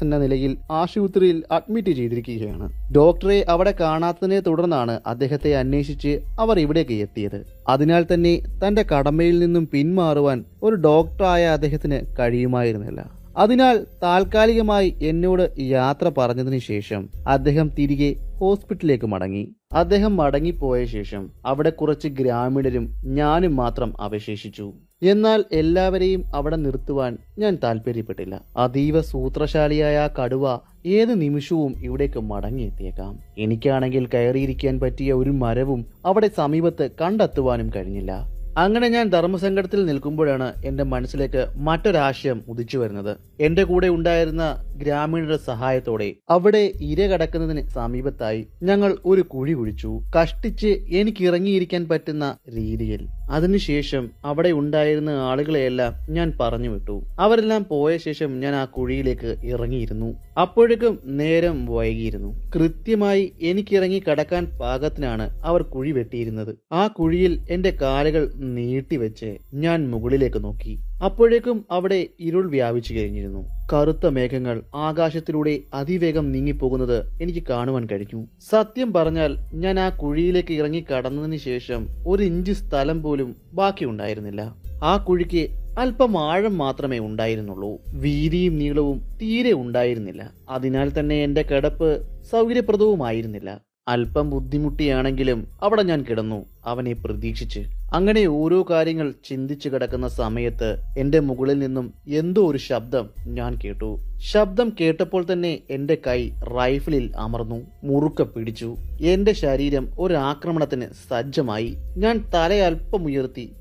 അത്യാസന്ന നിലയിൽ ആശുപത്രിയിൽ അഡ്മിറ്റ് ചെയ്തിരിക്കുകയാണ്. ഡോക്ടറെ അവിടെ കാണാത്തതിനെ തുടർന്നാണ് അദ്ദേഹത്തെ അന്വേഷിച്ച് അവർ ഇവിടേക്ക് എത്തിയത്. അതിനാൽ തന്നെ തന്റെ കടമയിൽ നിന്നും പിന്മാറുവാൻ ഒരു ഡോക്ടറായ അദ്ദേഹത്തിന് കഴിയുമായിരുന്നില്ല. അതിനാൽ താൽക്കാലികമായി എന്നോട് യാത്ര പറഞ്ഞതിന് ശേഷം അദ്ദേഹം തിരികെ ഹോസ്പിറ്റലിലേക്ക് മടങ്ങി. അദ്ദേഹം മടങ്ങിപ്പോയ ശേഷം അവിടെ കുറച്ച് ഗ്രാമീണരും ഞാനും മാത്രം അവശേഷിച്ചു. എന്നാൽ എല്ലാവരെയും അവിടെ നിർത്തുവാൻ ഞാൻ താല്പര്യപ്പെട്ടില്ല അതീവ സൂത്രശാലിയായ കടുവ ഏത് നിമിഷവും ഇവിടേക്ക് മടങ്ങിയെത്തിയേക്കാം. എനിക്കാണെങ്കിൽ കയറിയിരിക്കാൻ പറ്റിയ ഒരു മരവും അവിടെ സമീപത്ത് കണ്ടെത്തുവാനും കഴിഞ്ഞില്ല. അങ്ങനെ ഞാൻ ധർമ്മസങ്കടത്തിൽ നിൽക്കുമ്പോഴാണ് എന്റെ മനസ്സിലേക്ക് മറ്റൊരാശയം ഉദിച്ചു വരുന്നത്. എന്റെ കൂടെ ഉണ്ടായിരുന്ന ഗ്രാമീണരുടെ സഹായത്തോടെ അവിടെ ഇര കടക്കുന്നതിന് സമീപത്തായി ഞങ്ങൾ ഒരു കുഴി കുഴിച്ചു. കഷ്ടിച്ച് എനിക്ക് ഇറങ്ങിയിരിക്കാൻ പറ്റുന്ന രീതിയിൽ അതിനുശേഷം അവിടെ ഉണ്ടായിരുന്ന ആളുകളെയെല്ലാം ഞാൻ പറഞ്ഞു വിട്ടു അവരെല്ലാം പോയ ശേഷം ഞാൻ ആ കുഴിയിലേക്ക് ഇറങ്ങിയിരുന്നു. അപ്പോഴേക്കും നേരം വൈകിയിരുന്നു. കൃത്യമായി എനിക്കിറങ്ങി കടക്കാൻ പാകത്തിനാണ് അവർ കുഴി വെട്ടിയിരുന്നത്. ആ കുഴിയിൽ എന്റെ കാലുകൾ നീട്ടിവെച്ച് ഞാൻ മുകളിലേക്ക് നോക്കി. അപ്പോഴേക്കും അവിടെ ഇരുൾ വ്യാപിച്ചു കഴിഞ്ഞിരുന്നു. കറുത്ത മേഘങ്ങൾ ആകാശത്തിലൂടെ അതിവേഗം നീങ്ങിപ്പോകുന്നത് എനിക്ക് കാണുവാൻ കഴിഞ്ഞു. സത്യം പറഞ്ഞാൽ ഞാൻ ആ കുഴിയിലേക്ക് ഇറങ്ങി കടന്നതിന് ശേഷം ഒരു ഇഞ്ച് സ്ഥലം പോലും ബാക്കിയുണ്ടായിരുന്നില്ല. ആ കുഴിക്ക് അല്പം ആഴം മാത്രമേ ഉണ്ടായിരുന്നുള്ളൂ. വീതിയും നീളവും തീരെ ഉണ്ടായിരുന്നില്ല. അതിനാൽ തന്നെ എന്റെ കിടപ്പ് സൗകര്യപ്രദവുമായിരുന്നില്ല. അല്പം ബുദ്ധിമുട്ടിയാണെങ്കിലും അവിടെ ഞാൻ കിടന്നു. അവനെ പ്രതീക്ഷിച്ച്. അങ്ങനെ ഓരോ കാര്യങ്ങൾ ചിന്തിച്ചു കിടക്കുന്ന സമയത്ത് എന്റെ മുകളിൽ നിന്നും എന്തോ ഒരു ശബ്ദം ഞാൻ കേട്ടു. ശബ്ദം കേട്ടപ്പോൾ തന്നെ എന്റെ കൈ റൈഫിളിൽ അമർന്നു മുറുക്ക പിടിച്ചു. എന്റെ ശരീരം ഒരു ആക്രമണത്തിന് സജ്ജമായി. ഞാൻ തല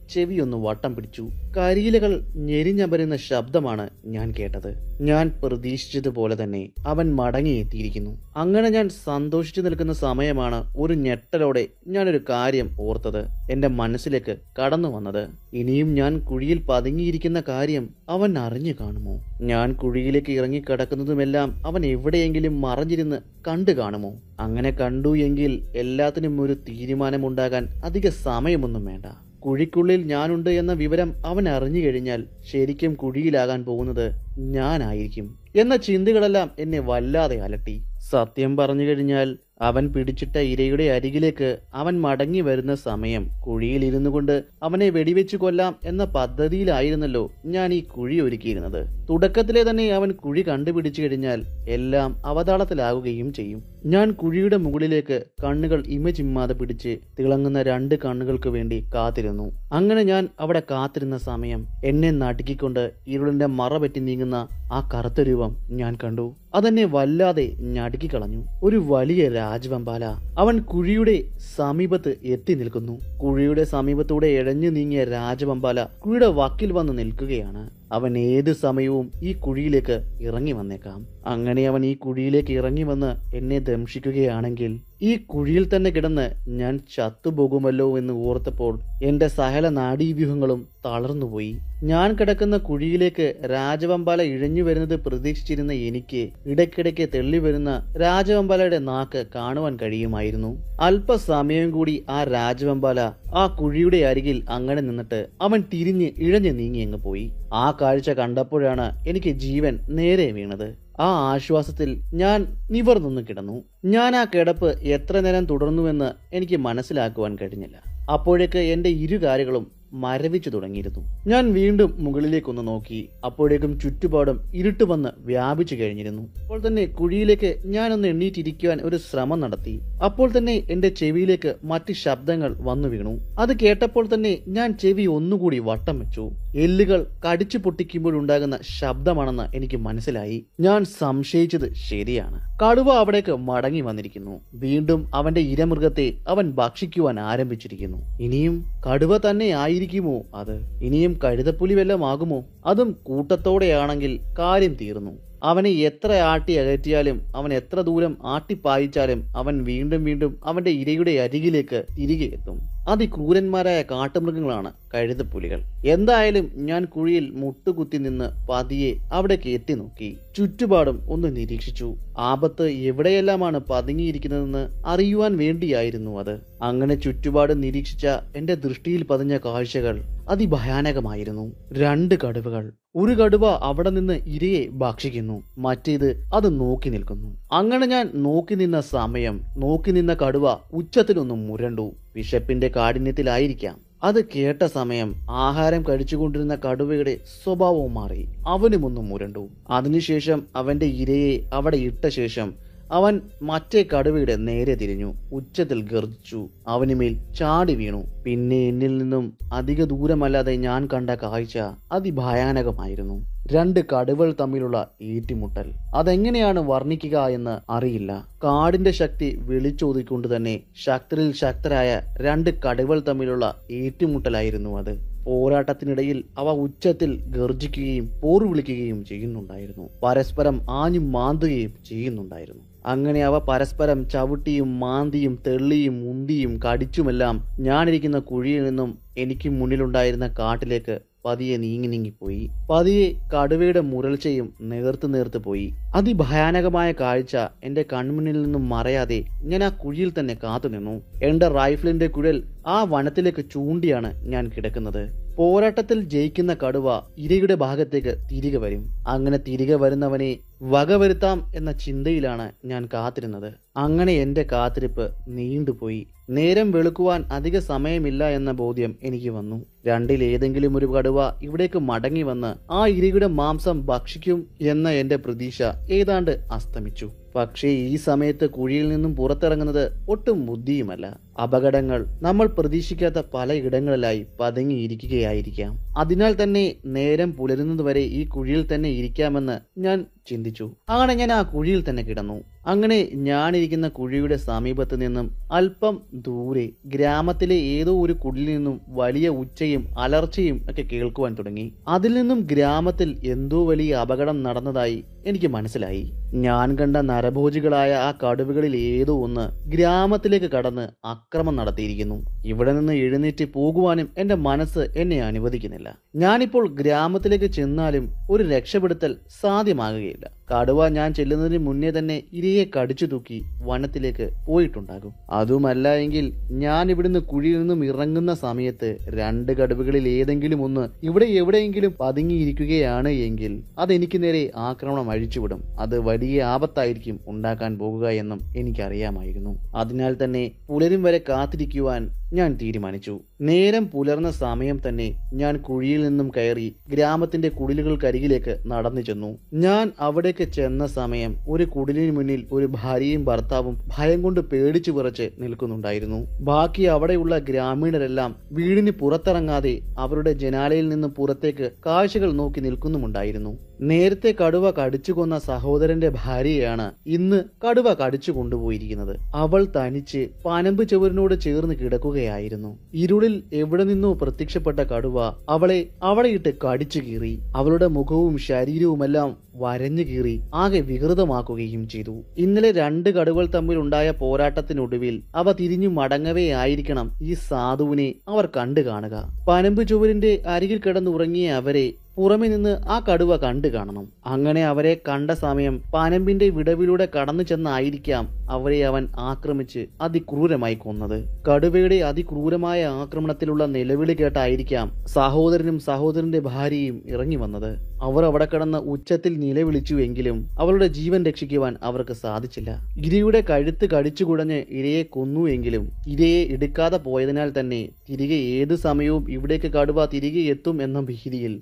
ചെവിയൊന്ന് വട്ടം പിടിച്ചു. കരിയിലകൾ ഞെരിഞ്ഞമരുന്ന ശബ്ദമാണ് ഞാൻ കേട്ടത്. ഞാൻ പ്രതീക്ഷിച്ചതുപോലെ തന്നെ അവൻ മടങ്ങിയെത്തിയിരിക്കുന്നു അങ്ങനെ ഞാൻ സന്തോഷിച്ചു നിൽക്കുന്ന സമയമാണ് ഒരു ഞെട്ടലോടെ ഞാനൊരു കാര്യം ഓർത്തത് എന്റെ മനസ്സിലേക്ക് കടന്നു വന്നത്. ഇനിയും ഞാൻ കുഴിയിൽ പതുങ്ങിയിരിക്കുന്ന കാര്യം അവൻ അറിഞ്ഞു കാണുമോ? ഞാൻ കുഴിയിലേക്ക് ഇറങ്ങി കിടക്കുന്നതുമെല്ലാം അവൻ എവിടെയെങ്കിലും മറഞ്ഞിരുന്ന് കണ്ടു കാണുമോ? അങ്ങനെ കണ്ടു എങ്കിൽ എല്ലാത്തിനും ഒരു തീരുമാനമുണ്ടാകാൻ അധിക സമയമൊന്നും വേണ്ട. കുഴിക്കുള്ളിൽ ഞാനുണ്ട് എന്ന വിവരം അവൻ അറിഞ്ഞു കഴിഞ്ഞാൽ ശരിക്കും കുഴിയിലാകാൻ പോകുന്നത് ഞാനായിരിക്കും എന്ന ചിന്തകളെല്ലാം എന്നെ വല്ലാതെ അലട്ടി. സത്യം പറഞ്ഞു കഴിഞ്ഞാൽ അവൻ പിടിച്ചിട്ട ഇരയുടെ അരികിലേക്ക് അവൻ മടങ്ങി വരുന്ന സമയം. കുഴിയിൽ ഇരുന്നു കൊണ്ട് അവനെ വെടിവെച്ചു കൊല്ലാം എന്ന പദ്ധതിയിലായിരുന്നല്ലോ ഞാൻ ഈ കുഴി ഒരുക്കിയിരുന്നത്. തുടക്കത്തിലെ തന്നെ അവൻ കുഴി കണ്ടുപിടിച്ചു കഴിഞ്ഞാൽ എല്ലാം അവതാളത്തിലാകുകയും ചെയ്യും. ഞാൻ കുഴിയുടെ മുകളിലേക്ക് കണ്ണുകൾ ഇമചിമ്മാതെ പിടിച്ച് തിളങ്ങുന്ന രണ്ട് കണ്ണുകൾക്ക് വേണ്ടി കാത്തിരുന്നു. അങ്ങനെ ഞാൻ അവിടെ കാത്തിരുന്ന സമയം എന്നെ നടുക്കിക്കൊണ്ട് ഇരുളിന്റെ മറ പറ്റി നീങ്ങുന്ന ആ കറുത്ത രൂപം ഞാൻ കണ്ടു. അതെന്നെ വല്ലാതെ ഞടുക്കിക്കളഞ്ഞു. ഒരു വലിയ രാജവമ്പാല അവൻ കുഴിയുടെ സമീപത്ത് എത്തി നിൽക്കുന്നു. കുഴിയുടെ സമീപത്തൂടെ ഇഴഞ്ഞു നീങ്ങിയ രാജവമ്പാല കുഴിയുടെ വക്കിൽ വന്ന് നിൽക്കുകയാണ്. അവൻ ഏത് സമയവും ഈ കുഴിയിലേക്ക് ഇറങ്ങി വന്നേക്കാം. അങ്ങനെ അവൻ ഈ കുഴിയിലേക്ക് ഇറങ്ങി വന്ന് എന്നെ ദംശിക്കുകയാണെങ്കിൽ ഈ കുഴിയിൽ തന്നെ കിടന്ന് ഞാൻ ചത്തുപോകുമല്ലോ എന്ന് ഓർത്തപ്പോൾ എന്റെ സഹല നാഡീവ്യൂഹങ്ങളും തളർന്നുപോയി. ഞാൻ കിടക്കുന്ന കുഴിയിലേക്ക് രാജവമ്പാല ഇഴഞ്ഞു വരുന്നത് പ്രതീക്ഷിച്ചിരുന്ന എനിക്ക് ഇടയ്ക്കിടയ്ക്ക് തെള്ളി വരുന്ന രാജവമ്പാലയുടെ നാക്ക് കാണുവാൻ കഴിയുമായിരുന്നു. അല്പസമയം കൂടി ആ രാജവമ്പാല ആ കുഴിയുടെ അരികിൽ അങ്ങനെ നിന്നിട്ട് അവൻ തിരിഞ്ഞ് ഇഴഞ്ഞു നീങ്ങി അങ്ങ് പോയി. ആ കാഴ്ച കണ്ടപ്പോഴാണ് എനിക്ക് ജീവൻ നേരെ വീണത്. ആ ആശ്വാസത്തിൽ ഞാൻ നിവർന്നു കിടന്നു. ഞാൻ ആ കിടപ്പ് എത്ര നേരം തുടർന്നുവെന്ന് എനിക്ക് മനസ്സിലാക്കുവാൻ കഴിഞ്ഞില്ല. അപ്പോഴേക്ക് എന്റെ ഇരു കാര്യങ്ങളും മരവിച്ചു തുടങ്ങിയിരുന്നു. ഞാൻ വീണ്ടും മുകളിലേക്കൊന്ന് നോക്കി. അപ്പോഴേക്കും ചുറ്റുപാടും ഇരുട്ട് വന്ന് വ്യാപിച്ചു കഴിഞ്ഞിരുന്നു. അപ്പോൾ തന്നെ കുഴിയിലേക്ക് ഞാനൊന്ന് എണ്ണീറ്റിരിക്കുവാൻ ഒരു ശ്രമം നടത്തി. അപ്പോൾ തന്നെ എന്റെ ചെവിയിലേക്ക് മറ്റ് ശബ്ദങ്ങൾ വന്നു വീണു. അത് കേട്ടപ്പോൾ തന്നെ ഞാൻ ചെവി ഒന്നുകൂടി വട്ടം വെച്ചു. എല്ലുകൾ കടിച്ചു പൊട്ടിക്കുമ്പോഴുണ്ടാകുന്ന ശബ്ദമാണെന്ന് എനിക്ക് മനസ്സിലായി. ഞാൻ സംശയിച്ചത് ശരിയാണ്. കടുവ അവിടേക്ക് മടങ്ങി വന്നിരിക്കുന്നു. വീണ്ടും അവന്റെ ഇരമൃഗത്തെ അവൻ ഭക്ഷിക്കുവാൻ ആരംഭിച്ചിരിക്കുന്നു. ഇനിയും കടുവ തന്നെ ആയിരിക്കുമോ അത്? ഇനിയും കഴുതപ്പുലി വല്ലതും ആകുമോ? അതും കൂട്ടത്തോടെയാണെങ്കിൽ കാര്യം തീർന്നു. അവനെ എത്ര ആട്ടി അകറ്റിയാലും അവൻ എത്ര ദൂരം ആട്ടിപ്പായിച്ചാലും അവൻ വീണ്ടും വീണ്ടും അവന്റെ ഇരയുടെ അരികിലേക്ക് തിരികെ എത്തും. അതിക്രൂരന്മാരായ കാട്ടുമൃഗങ്ങളാണ് കഴുതപ്പുലികൾ. എന്തായാലും ഞാൻ കുഴിയിൽ മുട്ടുകുത്തി നിന്ന് പതിയെ അവിടേക്ക് എത്തി നോക്കി ചുറ്റുപാടും ഒന്ന് നിരീക്ഷിച്ചു. ആപത്ത് എവിടെയെല്ലാമാണ് പതുങ്ങിയിരിക്കുന്നതെന്ന് അറിയുവാൻ വേണ്ടിയായിരുന്നു അത്. അങ്ങനെ ചുറ്റുപാട് നിരീക്ഷിച്ച എന്റെ ദൃഷ്ടിയിൽ പതിഞ്ഞ കാഴ്ചകൾ അതിഭയാനകമായിരുന്നു. രണ്ട് കടുവകൾ ഒരു കടുവ അവിടെ നിന്ന് ഇരയെ ഭക്ഷിക്കുന്നു. മറ്റേത് അത് നോക്കി നിൽക്കുന്നു. അങ്ങനെ ഞാൻ നോക്കി നിന്ന സമയം നോക്കി നിന്ന കടുവ ഉച്ചത്തിലൊന്നും മുരണ്ടു. വിശപ്പിന്റെ കാഠിന്യത്തിലായിരിക്കാം. അത് കേട്ട സമയം ആഹാരം കഴിച്ചുകൊണ്ടിരുന്ന കടുവയുടെ സ്വഭാവവും മാറി. അവനുമൊന്നും മുരണ്ടു. അതിനുശേഷം അവന്റെ ഇരയെ അവിടെ ഇട്ട ശേഷം അവൻ മറ്റേ കടുവയുടെ നേരെ തിരിഞ്ഞു. ഉച്ചത്തിൽ ഗർജിച്ചു അവന് മേൽ ചാടി വീണു. പിന്നെ എന്നിൽ നിന്നും അധിക ദൂരമല്ലാതെ ഞാൻ കണ്ട കാഴ്ച അതിഭയാനകമായിരുന്നു. രണ്ട് കടുവൾ തമ്മിലുള്ള ഏറ്റുമുട്ടൽ. അതെങ്ങനെയാണ് വർണിക്കുക എന്ന് അറിയില്ല. കാടിന്റെ ശക്തി വിളിച്ചോതിക്കൊണ്ട് തന്നെ ശക്തരിൽ ശക്തരായ രണ്ട് കടുവൾ തമ്മിലുള്ള ഏറ്റുമുട്ടലായിരുന്നു അത്. പോരാട്ടത്തിനിടയിൽ അവ ഉച്ചത്തിൽ ഗർജിക്കുകയും പോർ വിളിക്കുകയും ചെയ്യുന്നുണ്ടായിരുന്നു. പരസ്പരം ആഞ്ഞു മാന്തുകയും ചെയ്യുന്നുണ്ടായിരുന്നു. അങ്ങനെ അവ പരസ്പരം ചവിട്ടിയും മാന്തിയും തെള്ളിയും ഉന്തിയും കടിച്ചുമെല്ലാം ഞാനിരിക്കുന്ന കുഴിയിൽ നിന്നും എനിക്ക് മുന്നിലുണ്ടായിരുന്ന കാട്ടിലേക്ക് പതിയെ നീങ്ങി നീങ്ങിപ്പോയി. പതിയെ കടുവയുടെ മുരൾച്ചയും നേർത്ത് നേർത്ത് പോയി. അതിഭയാനകമായ കാഴ്ച എന്റെ കൺമുന്നിൽ നിന്നും മറയാതെ ഞാൻ ആ കുഴിയിൽ തന്നെ കാത്തുനിന്നു. എന്റെ റൈഫിളിന്റെ കുഴൽ ആ വനത്തിലേക്ക് ചൂണ്ടിയാണ് ഞാൻ കിടക്കുന്നത്. പോരാട്ടത്തിൽ ജയിക്കുന്ന കടുവ ഇരയുടെ ഭാഗത്തേക്ക് തിരികെ വരും. അങ്ങനെ തിരികെ വരുന്നവനെ വകവരുത്താം എന്ന ചിന്തയിലാണ് ഞാൻ കാത്തിരുന്നത്. അങ്ങനെ എന്റെ കാത്തിരിപ്പ് നീണ്ടുപോയി. നേരം വെളുക്കുവാൻ അധിക സമയമില്ല എന്ന ബോധ്യം എനിക്ക് വന്നു. രണ്ടിൽ ഏതെങ്കിലും ഒരു കടുവ ഇവിടേക്ക് മടങ്ങി വന്ന് ആ ഇരയുടെ മാംസം ഭക്ഷിക്കും എന്ന എന്റെ പ്രതീക്ഷ ഏതാണ്ട് അസ്തമിച്ചു. പക്ഷേ ഈ സമയത്ത് കുഴിയിൽ നിന്നും പുറത്തിറങ്ങുന്നത് ഒട്ടും ബുദ്ധിയുമല്ല. അപകടങ്ങൾ നമ്മൾ പ്രതീക്ഷിക്കാത്ത പല ഇടങ്ങളിലായി പതുങ്ങിയിരിക്കുകയായിരിക്കാം. അതിനാൽ തന്നെ നേരം പുലരുന്നതുവരെ ഈ കുഴിയിൽ തന്നെ ഇരിക്കാമെന്ന് ഞാൻ ചിന്തിച്ചു. അങ്ങനെ ഞാൻ ആ കുഴിയിൽ തന്നെ കിടന്നു. അങ്ങനെ ഞാനിരിക്കുന്ന കുഴിയുടെ സമീപത്ത് നിന്നും അല്പം ദൂരെ ഗ്രാമത്തിലെ ഏതോ ഒരു കുടിലിൽ നിന്നും വലിയ ഉച്ചയും അലർച്ചയും ഒക്കെ കേൾക്കുവാൻ തുടങ്ങി. അതിൽ നിന്നും ഗ്രാമത്തിൽ എന്തോ വലിയ അപകടം നടന്നതായി എനിക്ക് മനസ്സിലായി. ഞാൻ കണ്ട നരഭോജികളായ ആ കടുവകളിൽ ഏതോ ഒന്ന് ഗ്രാമത്തിലേക്ക് കടന്ന് അക്രമം നടത്തിയിരിക്കുന്നു. ഇവിടെ നിന്ന് എഴുന്നേറ്റ് പോകുവാനും എന്റെ മനസ്സ് എന്നെ അനുവദിക്കുന്നില്ല. ഞാനിപ്പോൾ ഗ്രാമത്തിലേക്ക് ചെന്നാലും ഒരു രക്ഷപ്പെടുത്തൽ സാധ്യമാകുകയില്ല. കടുവ ഞാൻ ചെല്ലുന്നതിന് മുന്നേ തന്നെ ഇരയെ കടിച്ചു തൂക്കി വനത്തിലേക്ക് പോയിട്ടുണ്ടാകും. അതുമല്ല എങ്കിൽ ഞാൻ ഇവിടുന്ന് കുഴിയിൽ നിന്നും ഇറങ്ങുന്ന സമയത്ത് രണ്ട് കടുവകളിൽ ഏതെങ്കിലും ഒന്ന് ഇവിടെ എവിടെയെങ്കിലും പതുങ്ങിയിരിക്കുകയാണ് എങ്കിൽ അതെനിക്ക് നേരെ ആക്രമണം അഴിച്ചുവിടും. അത് വലിയ ആപത്തായിരിക്കും ഉണ്ടാക്കാൻ പോകുക എന്നും എനിക്കറിയാമായിരുന്നു. അതിനാൽ തന്നെ പുലരും വരെ കാത്തിരിക്കുവാൻ ഞാൻ തീരുമാനിച്ചു. നേരം പുലർന്ന സമയം തന്നെ ഞാൻ കുഴിയിൽ നിന്നും കയറി ഗ്രാമത്തിന്റെ കുടിലുകൾക്കരികിലേക്ക് നടന്നു ചെന്നു. ഞാൻ അവിടേക്ക് ചെന്ന സമയം ഒരു കുടിലിന് മുന്നിൽ ഒരു ഭാര്യയും ഭർത്താവും ഭയം കൊണ്ട് പേടിച്ചു വിറച്ച് നിൽക്കുന്നുണ്ടായിരുന്നു. ബാക്കി അവിടെയുള്ള ഗ്രാമീണരെല്ലാം വീടിന് പുറത്തിറങ്ങാതെ അവരുടെ ജനാലയിൽ നിന്ന് പുറത്തേക്ക് കാഴ്ചകൾ നോക്കി നിൽക്കുന്നുമുണ്ടായിരുന്നു. നേരത്തെ കടുവ കടിച്ചു കൊന്ന സഹോദരന്റെ ഭാര്യയാണ് ഇന്ന് കടുവ കടിച്ചു കൊണ്ടുപോയിരിക്കുന്നത്. അവൾ തനിച്ച് പനമ്പ് ചുവരിനോട് ചേർന്ന് കിടക്കുകയായിരുന്നു. ഇരുളിൽ എവിടെ നിന്നോ പ്രത്യക്ഷപ്പെട്ട കടുവ അവളെ അവളെ ഇട്ട് കടിച്ചു കീറി അവളുടെ മുഖവും ശരീരവുമെല്ലാം വരഞ്ഞു കീറി ആകെ വികൃതമാക്കുകയും ചെയ്തു. ഇന്നലെ രണ്ട് കടുവകൾ തമ്മിലുണ്ടായ പോരാട്ടത്തിനൊടുവിൽ അവ തിരിഞ്ഞു മടങ്ങവേ ആയിരിക്കണം ഈ സാധുവിനെ അവർ കണ്ടു കാണുക പനമ്പ് ചുവരിന്റെ അരികിൽ കിടന്നുറങ്ങിയ അവരെ പുറമെ നിന്ന് ആ കടുവ കണ്ടു കാണണം. അങ്ങനെ അവരെ കണ്ട സമയം പനമ്പിന്റെ വിടവിലൂടെ കടന്നു ചെന്നായിരിക്കാം അവരെ അവൻ ആക്രമിച്ച് അതിക്രൂരമായി കൊന്നത്. കടുവയുടെ അതിക്രൂരമായ ആക്രമണത്തിലുള്ള നിലവിളി കേട്ടായിരിക്കാം സഹോദരനും സഹോദരന്റെ ഭാര്യയും ഇറങ്ങി വന്നത്. അവർ അവിടെ കിടന്ന് ഉച്ചത്തിൽ നിലവിളിച്ചുവെങ്കിലും അവളുടെ ജീവൻ രക്ഷിക്കുവാൻ അവർക്ക് സാധിച്ചില്ല. ഇരയുടെ കഴുത്ത് കടിച്ചു കുടഞ്ഞ് ഇരയെ കൊന്നുവെങ്കിലും ഇരയെ എടുക്കാതെ പോയതിനാൽ തന്നെ തിരികെ ഏത് സമയവും ഇവിടേക്ക് കടുവ തിരികെ എത്തും എന്ന ഭീതിയിൽ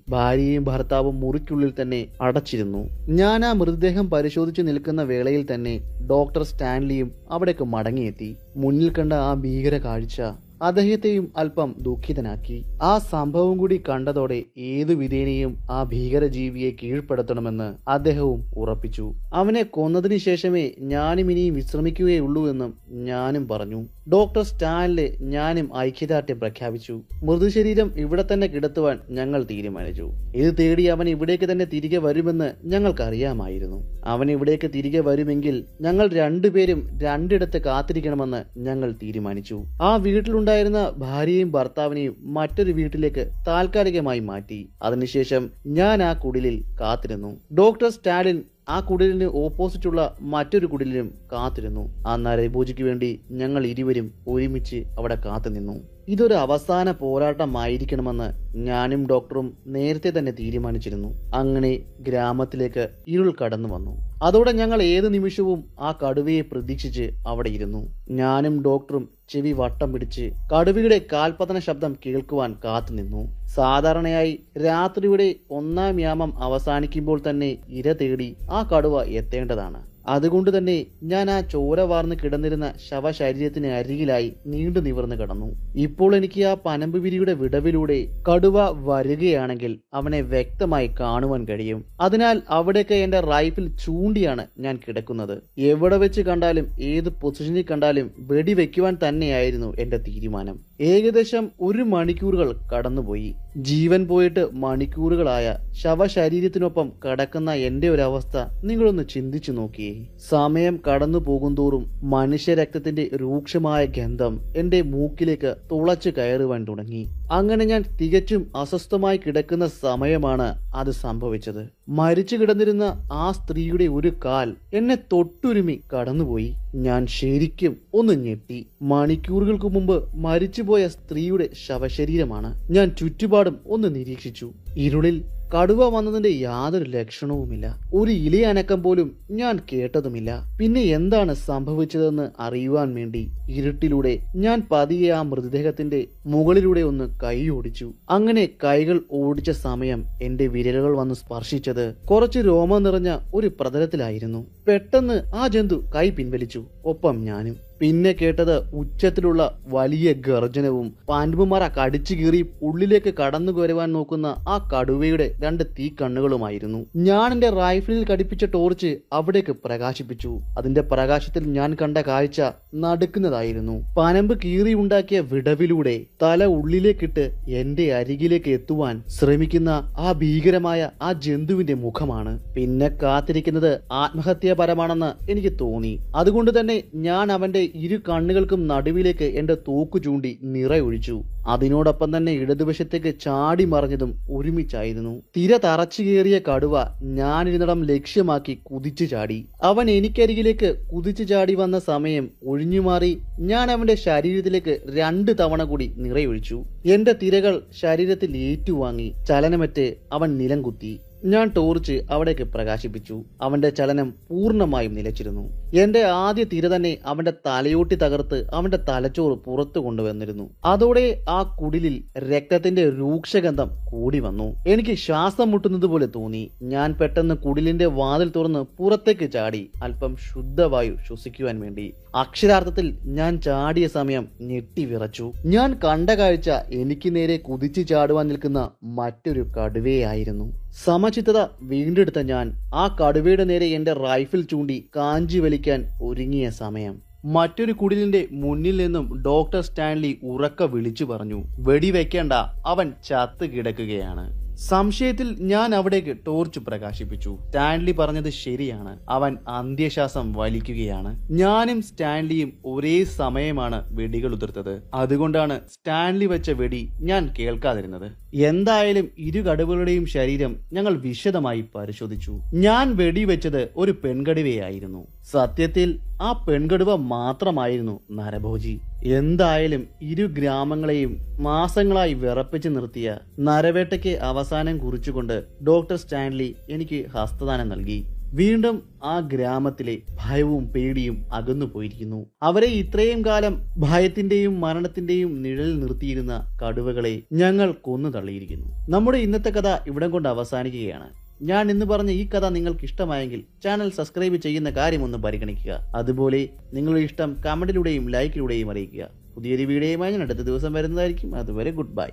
ഭാര്യയും ഭർത്താവും മുറിക്കുള്ളിൽ തന്നെ അടച്ചിരുന്നു. ഞാൻ ആ മൃതദേഹം പരിശോധിച്ചു നിൽക്കുന്ന വേളയിൽ തന്നെ ഡോക്ടർ സ്റ്റാൻലിയും അവിടേക്ക് മടങ്ങിയെത്തി. മുന്നിൽ കണ്ട ആ ഭീകര കാഴ്ച അദ്ദേഹത്തെയും അല്പം ദുഃഖിതനാക്കി. ആ സംഭവം കൂടി കണ്ടതോടെ ഏതു വിധേനയും ആ ഭീകരജീവിയെ കീഴ്പ്പെടുത്തണമെന്ന് അദ്ദേഹവും ഉറപ്പിച്ചു. അവനെ കൊന്നതിന് ശേഷമേ ഞാനും ഇനിയും വിശ്രമിക്കുകയുള്ളൂ എന്നും ഞാനും പറഞ്ഞു. ഡോക്ടർ സ്റ്റാൻലെ ഞാനും ഐക്യദാർഢ്യം പ്രഖ്യാപിച്ചു. മൃതശരീരം ഇവിടെ തന്നെ കിടത്തുവാൻ ഞങ്ങൾ തീരുമാനിച്ചു. ഇത് തേടി അവൻ ഇവിടേക്ക് തന്നെ തിരികെ വരുമെന്ന് ഞങ്ങൾക്കറിയാമായിരുന്നു. അവൻ ഇവിടേക്ക് തിരികെ വരുമെങ്കിൽ ഞങ്ങൾ രണ്ടുപേരും രണ്ടിടത്ത് കാത്തിരിക്കണമെന്ന് ഞങ്ങൾ തീരുമാനിച്ചു. ആ വീട്ടിലുണ്ടായിരുന്ന ഭാര്യയും ഭർത്താവിനെയും മറ്റൊരു വീട്ടിലേക്ക് താൽക്കാലികമായി മാറ്റി. അതിനുശേഷം ഞാൻ ആ കുടിലിൽ കാത്തിരുന്നു. ഡോക്ടർ സ്റ്റാലിൻ ആ കുടിലിന് ഓപ്പോസിറ്റുള്ള മറ്റൊരു കുടിലിനും കാത്തിരുന്നു. ആ നരഭൂജിക്ക് വേണ്ടി ഞങ്ങൾ ഇരുവരും ഒരുമിച്ച് അവിടെ കാത്തുനിന്നു ഇതൊരു അവസാന പോരാട്ടമായിരിക്കണമെന്ന് ഞാനും ഡോക്ടറും നേരത്തെ തന്നെ തീരുമാനിച്ചിരുന്നു. അങ്ങനെ ഗ്രാമത്തിലേക്ക് ഇരുൾ കടന്നു വന്നു. അതോടെ ഞങ്ങൾ ഏത് നിമിഷവും ആ കടുവയെ പ്രതീക്ഷിച്ച് അവിടെ ഇരുന്നു. ഞാനും ഡോക്ടറും ചെവി വട്ടം പിടിച്ച് കടുവയുടെ കാൽപതന ശബ്ദം കേൾക്കുവാൻ കാത്തുനിന്നു സാധാരണയായി രാത്രിയുടെ ഒന്നാം യാമം അവസാനിക്കുമ്പോൾ തന്നെ ഇര തേടി ആ കടുവ എത്തേണ്ടതാണ്. അതുകൊണ്ട് തന്നെ ഞാൻ ആ ചോര വാർന്ന് കിടന്നിരുന്ന ശവശരീരത്തിന് അരികിലായി നീണ്ടു നിവർന്നു കിടന്നു. ഇപ്പോൾ എനിക്ക് ആ പനമ്പ് വിരിയുടെ വിടവിലൂടെ കടുവ വരികയാണെങ്കിൽ അവനെ വ്യക്തമായി കാണുവാൻ കഴിയും. അതിനാൽ അവിടേക്ക് എന്റെ റൈഫിൽ ചൂണ്ടിയാണ് ഞാൻ കിടക്കുന്നത്. എവിടെ വെച്ച് കണ്ടാലും ഏത് പൊസിഷനിൽ കണ്ടാലും വെടിവെക്കുവാൻ തന്നെയായിരുന്നു എന്റെ തീരുമാനം. ഏകദേശം ഒരു മണിക്കൂറുകൾ കടന്നുപോയി. ജീവൻ പോയിട്ട് മണിക്കൂറുകളായ ശവശരീരത്തിനൊപ്പം കടക്കുന്ന എന്റെ അവസ്ഥ നിങ്ങളൊന്ന് ചിന്തിച്ചു നോക്കിയേ. സമയം കടന്നു പോകുന്തോറും മനുഷ്യരക്തത്തിന്റെ രൂക്ഷമായ ഗന്ധം എന്റെ മൂക്കിലേക്ക് തുളച്ചു കയറുവാൻ തുടങ്ങി. അങ്ങനെ ഞാൻ തികച്ചും അസ്വസ്ഥമായി കിടക്കുന്ന സമയമാണ് അത് സംഭവിച്ചത്. മരിച്ചു കിടന്നിരുന്ന ആ സ്ത്രീയുടെ ഒരു കാൽ എന്നെ തൊട്ടുരുമി കടന്നുപോയി. ഞാൻ ശരിക്കും ഒന്ന് ഞെട്ടി. മണിക്കൂറുകൾക്ക് മുമ്പ് മരിച്ചുപോയ സ്ത്രീയുടെ ശവശരീരമാണ്. ഞാൻ ചുറ്റുപാടും ഒന്ന് നിരീക്ഷിച്ചു. ഇരുളിൽ കടുവ വന്നതിന്റെ യാതൊരു ലക്ഷണവുമില്ല. ഒരു ഇലി അനക്കം പോലും ഞാൻ കേട്ടതുമില്ല. പിന്നെ എന്താണ് സംഭവിച്ചതെന്ന് അറിയുവാൻ വേണ്ടി ഇരുട്ടിലൂടെ ഞാൻ പതിയെ ആ മൃതദേഹത്തിന്റെ മുകളിലൂടെ ഒന്ന് കൈ ഓടിച്ചു. അങ്ങനെ കൈകൾ ഓടിച്ച സമയം എന്റെ വിരലുകൾ വന്ന് സ്പർശിച്ചത് കുറച്ച് രോമം നിറഞ്ഞ ഒരു പ്രതലത്തിലായിരുന്നു. പെട്ടെന്ന് ആ ജന്തു കൈ പിൻവലിച്ചു. ഒപ്പം ഞാനും. പിന്നെ കേട്ടത് ഉച്ചത്തിലുള്ള വലിയ ഗർജനവും പാൻപുമറ കടിച്ചു കീറി ഉള്ളിലേക്ക് കടന്നു കയറുവാൻ നോക്കുന്ന ആ കടുവയുടെ രണ്ട് തീ കണ്ണുകളുമായിരുന്നു ഞാൻ എന്റെ റൈഫിളിൽ ഘടിപ്പിച്ച ടോർച്ച് അവിടേക്ക് പ്രകാശിപ്പിച്ചു. അതിന്റെ പ്രകാശത്തിൽ ഞാൻ കണ്ട കാഴ്ച നടക്കുന്നതായിരുന്നു. പനമ്പ് കീറി ഉണ്ടാക്കിയ വിടവിലൂടെ തല ഉള്ളിലേക്കിട്ട് എന്റെ അരികിലേക്ക് എത്തുവാൻ ശ്രമിക്കുന്ന ആ ഭീകരമായ ആ ജന്തുവിന്റെ മുഖമാണ്. പിന്നെ കാത്തിരിക്കുന്നത് ആത്മഹത്യാപരമാണെന്ന് എനിക്ക് തോന്നി. അതുകൊണ്ട് തന്നെ ഞാൻ അവന്റെ ഇരു കണ്ണുകൾക്കും നടുവിലേക്ക് എന്റെ തോക്കു ചൂണ്ടി നിറയൊഴിച്ചു. അതിനോടൊപ്പം തന്നെ ഇടതുവശത്തേക്ക് ചാടി മറിഞ്ഞതും ഒരുമിച്ചായിരുന്നു. തിര തറച്ചു കയറിയ കടുവ ഞാനിരുന്നിടം ലക്ഷ്യമാക്കി കുതിച്ചു ചാടി. അവൻ എനിക്കരികിലേക്ക് കുതിച്ചു ചാടി വന്ന സമയം ഒഴിഞ്ഞുമാറി ഞാൻ അവന്റെ ശരീരത്തിലേക്ക് രണ്ട് തവണ കൂടി നിറയൊഴിച്ചു. എന്റെ തിരകൾ ശരീരത്തിൽ ഏറ്റുവാങ്ങി. ചലനമറ്റ് അവൻ നിലം കുത്തി ഞാൻ ടോർച്ച് അവിടേക്ക് പ്രകാശിപ്പിച്ചു. അവന്റെ ചലനം പൂർണമായും നിലച്ചിരുന്നു. എന്റെ ആദ്യ തിര തന്നെ അവന്റെ തലയോട്ടി തകർത്ത് അവന്റെ തലച്ചോറ് പുറത്തു കൊണ്ടുവന്നിരുന്നു. അതോടെ ആ കുടിലിൽ രക്തത്തിന്റെ രൂക്ഷഗന്ധം കൂടി വന്നു. എനിക്ക് ശ്വാസം മുട്ടുന്നത് പോലെ തോന്നി. ഞാൻ പെട്ടെന്ന് കുടിലിന്റെ വാതിൽ തുറന്ന് പുറത്തേക്ക് ചാടി അല്പം ശുദ്ധവായു ശ്വസിക്കുവാൻ വേണ്ടി. അക്ഷരാർത്ഥത്തിൽ ഞാൻ ചാടിയ സമയം ഞെട്ടി വിറച്ചു. ഞാൻ കണ്ട കാഴ്ച എനിക്ക് നേരെ കുതിച്ചു ചാടുവാൻ നിൽക്കുന്ന മറ്റൊരു കടുവയായിരുന്നു. സമചിത്തത വീണ്ടെടുത്ത ഞാൻ ആ കടുവയുടെ നേരെ എന്റെ റൈഫിൽ ചൂണ്ടി കാഞ്ചി വലിക്കാൻ ഒരുങ്ങിയ സമയം. മറ്റൊരു കുടിലിന്റെ മുന്നിൽ നിന്നും ഡോക്ടർ സ്റ്റാൻലി ഉറക്ക വിളിച്ചു പറഞ്ഞു വെടിവെക്കേണ്ട അവൻ ചത്ത് കിടക്കുകയാണ്. സംശയത്തിൽ ഞാൻ അവിടേക്ക് ടോർച്ച് പ്രകാശിപ്പിച്ചു. സ്റ്റാൻലി പറഞ്ഞത് ശരിയാണ്. അവൻ അന്ത്യശ്വാസം വലിക്കുകയാണ്. ഞാനും സ്റ്റാൻലിയും ഒരേ സമയമാണ് വെടികൾ ഉതിർത്തത്. അതുകൊണ്ടാണ് സ്റ്റാൻലി വെച്ച വെടി ഞാൻ കേൾക്കാതിരുന്നത്. എന്തായാലും ഇരു കടുവകളുടെയും ശരീരം ഞങ്ങൾ വിശദമായി പരിശോധിച്ചു. ഞാൻ വെടിവെച്ചത് ഒരു പെൺകടുവയായിരുന്നു. സത്യത്തിൽ ആ പെൺകടുവ മാത്രമായിരുന്നു നരഭോജി. എന്തായാലും ഇരു ഗ്രാമങ്ങളെയും മാസങ്ങളായി വിറപ്പിച്ചു നിർത്തിയ നരവേട്ടയ്ക്ക് അവസാനം കുറിച്ചുകൊണ്ട് ഡോക്ടർ സ്റ്റാൻലി എനിക്ക് ഹസ്തദാനം നൽകി. വീണ്ടും ആ ഗ്രാമത്തിലെ ഭയവും പേടിയും അകന്നു പോയിരിക്കുന്നു. അവരെ ഇത്രയും കാലം ഭയത്തിന്റെയും മരണത്തിന്റെയും നിഴലിൽ നിർത്തിയിരുന്ന കടുവകളെ ഞങ്ങൾ കൊന്നു തള്ളിയിരിക്കുന്നു. നമ്മുടെ ഇന്നത്തെ കഥ ഇവിടം കൊണ്ട് അവസാനിക്കുകയാണ്. ഞാൻ ഇന്ന് പറഞ്ഞ ഈ കഥ നിങ്ങൾക്ക് ഇഷ്ടമായെങ്കിൽ ചാനൽ സബ്സ്ക്രൈബ് ചെയ്യുന്ന കാര്യം ഒന്ന് പരിഗണിക്കുക. അതുപോലെ നിങ്ങളുടെ ഇഷ്ടം കമന്റിലൂടെയും ലൈക്കിലൂടെയും അറിയിക്കുക. പുതിയൊരു വീഡിയോയുമായി ഞാൻ അടുത്ത ദിവസം വരുന്നതായിരിക്കും. അതുവരെ ഗുഡ് ബൈ.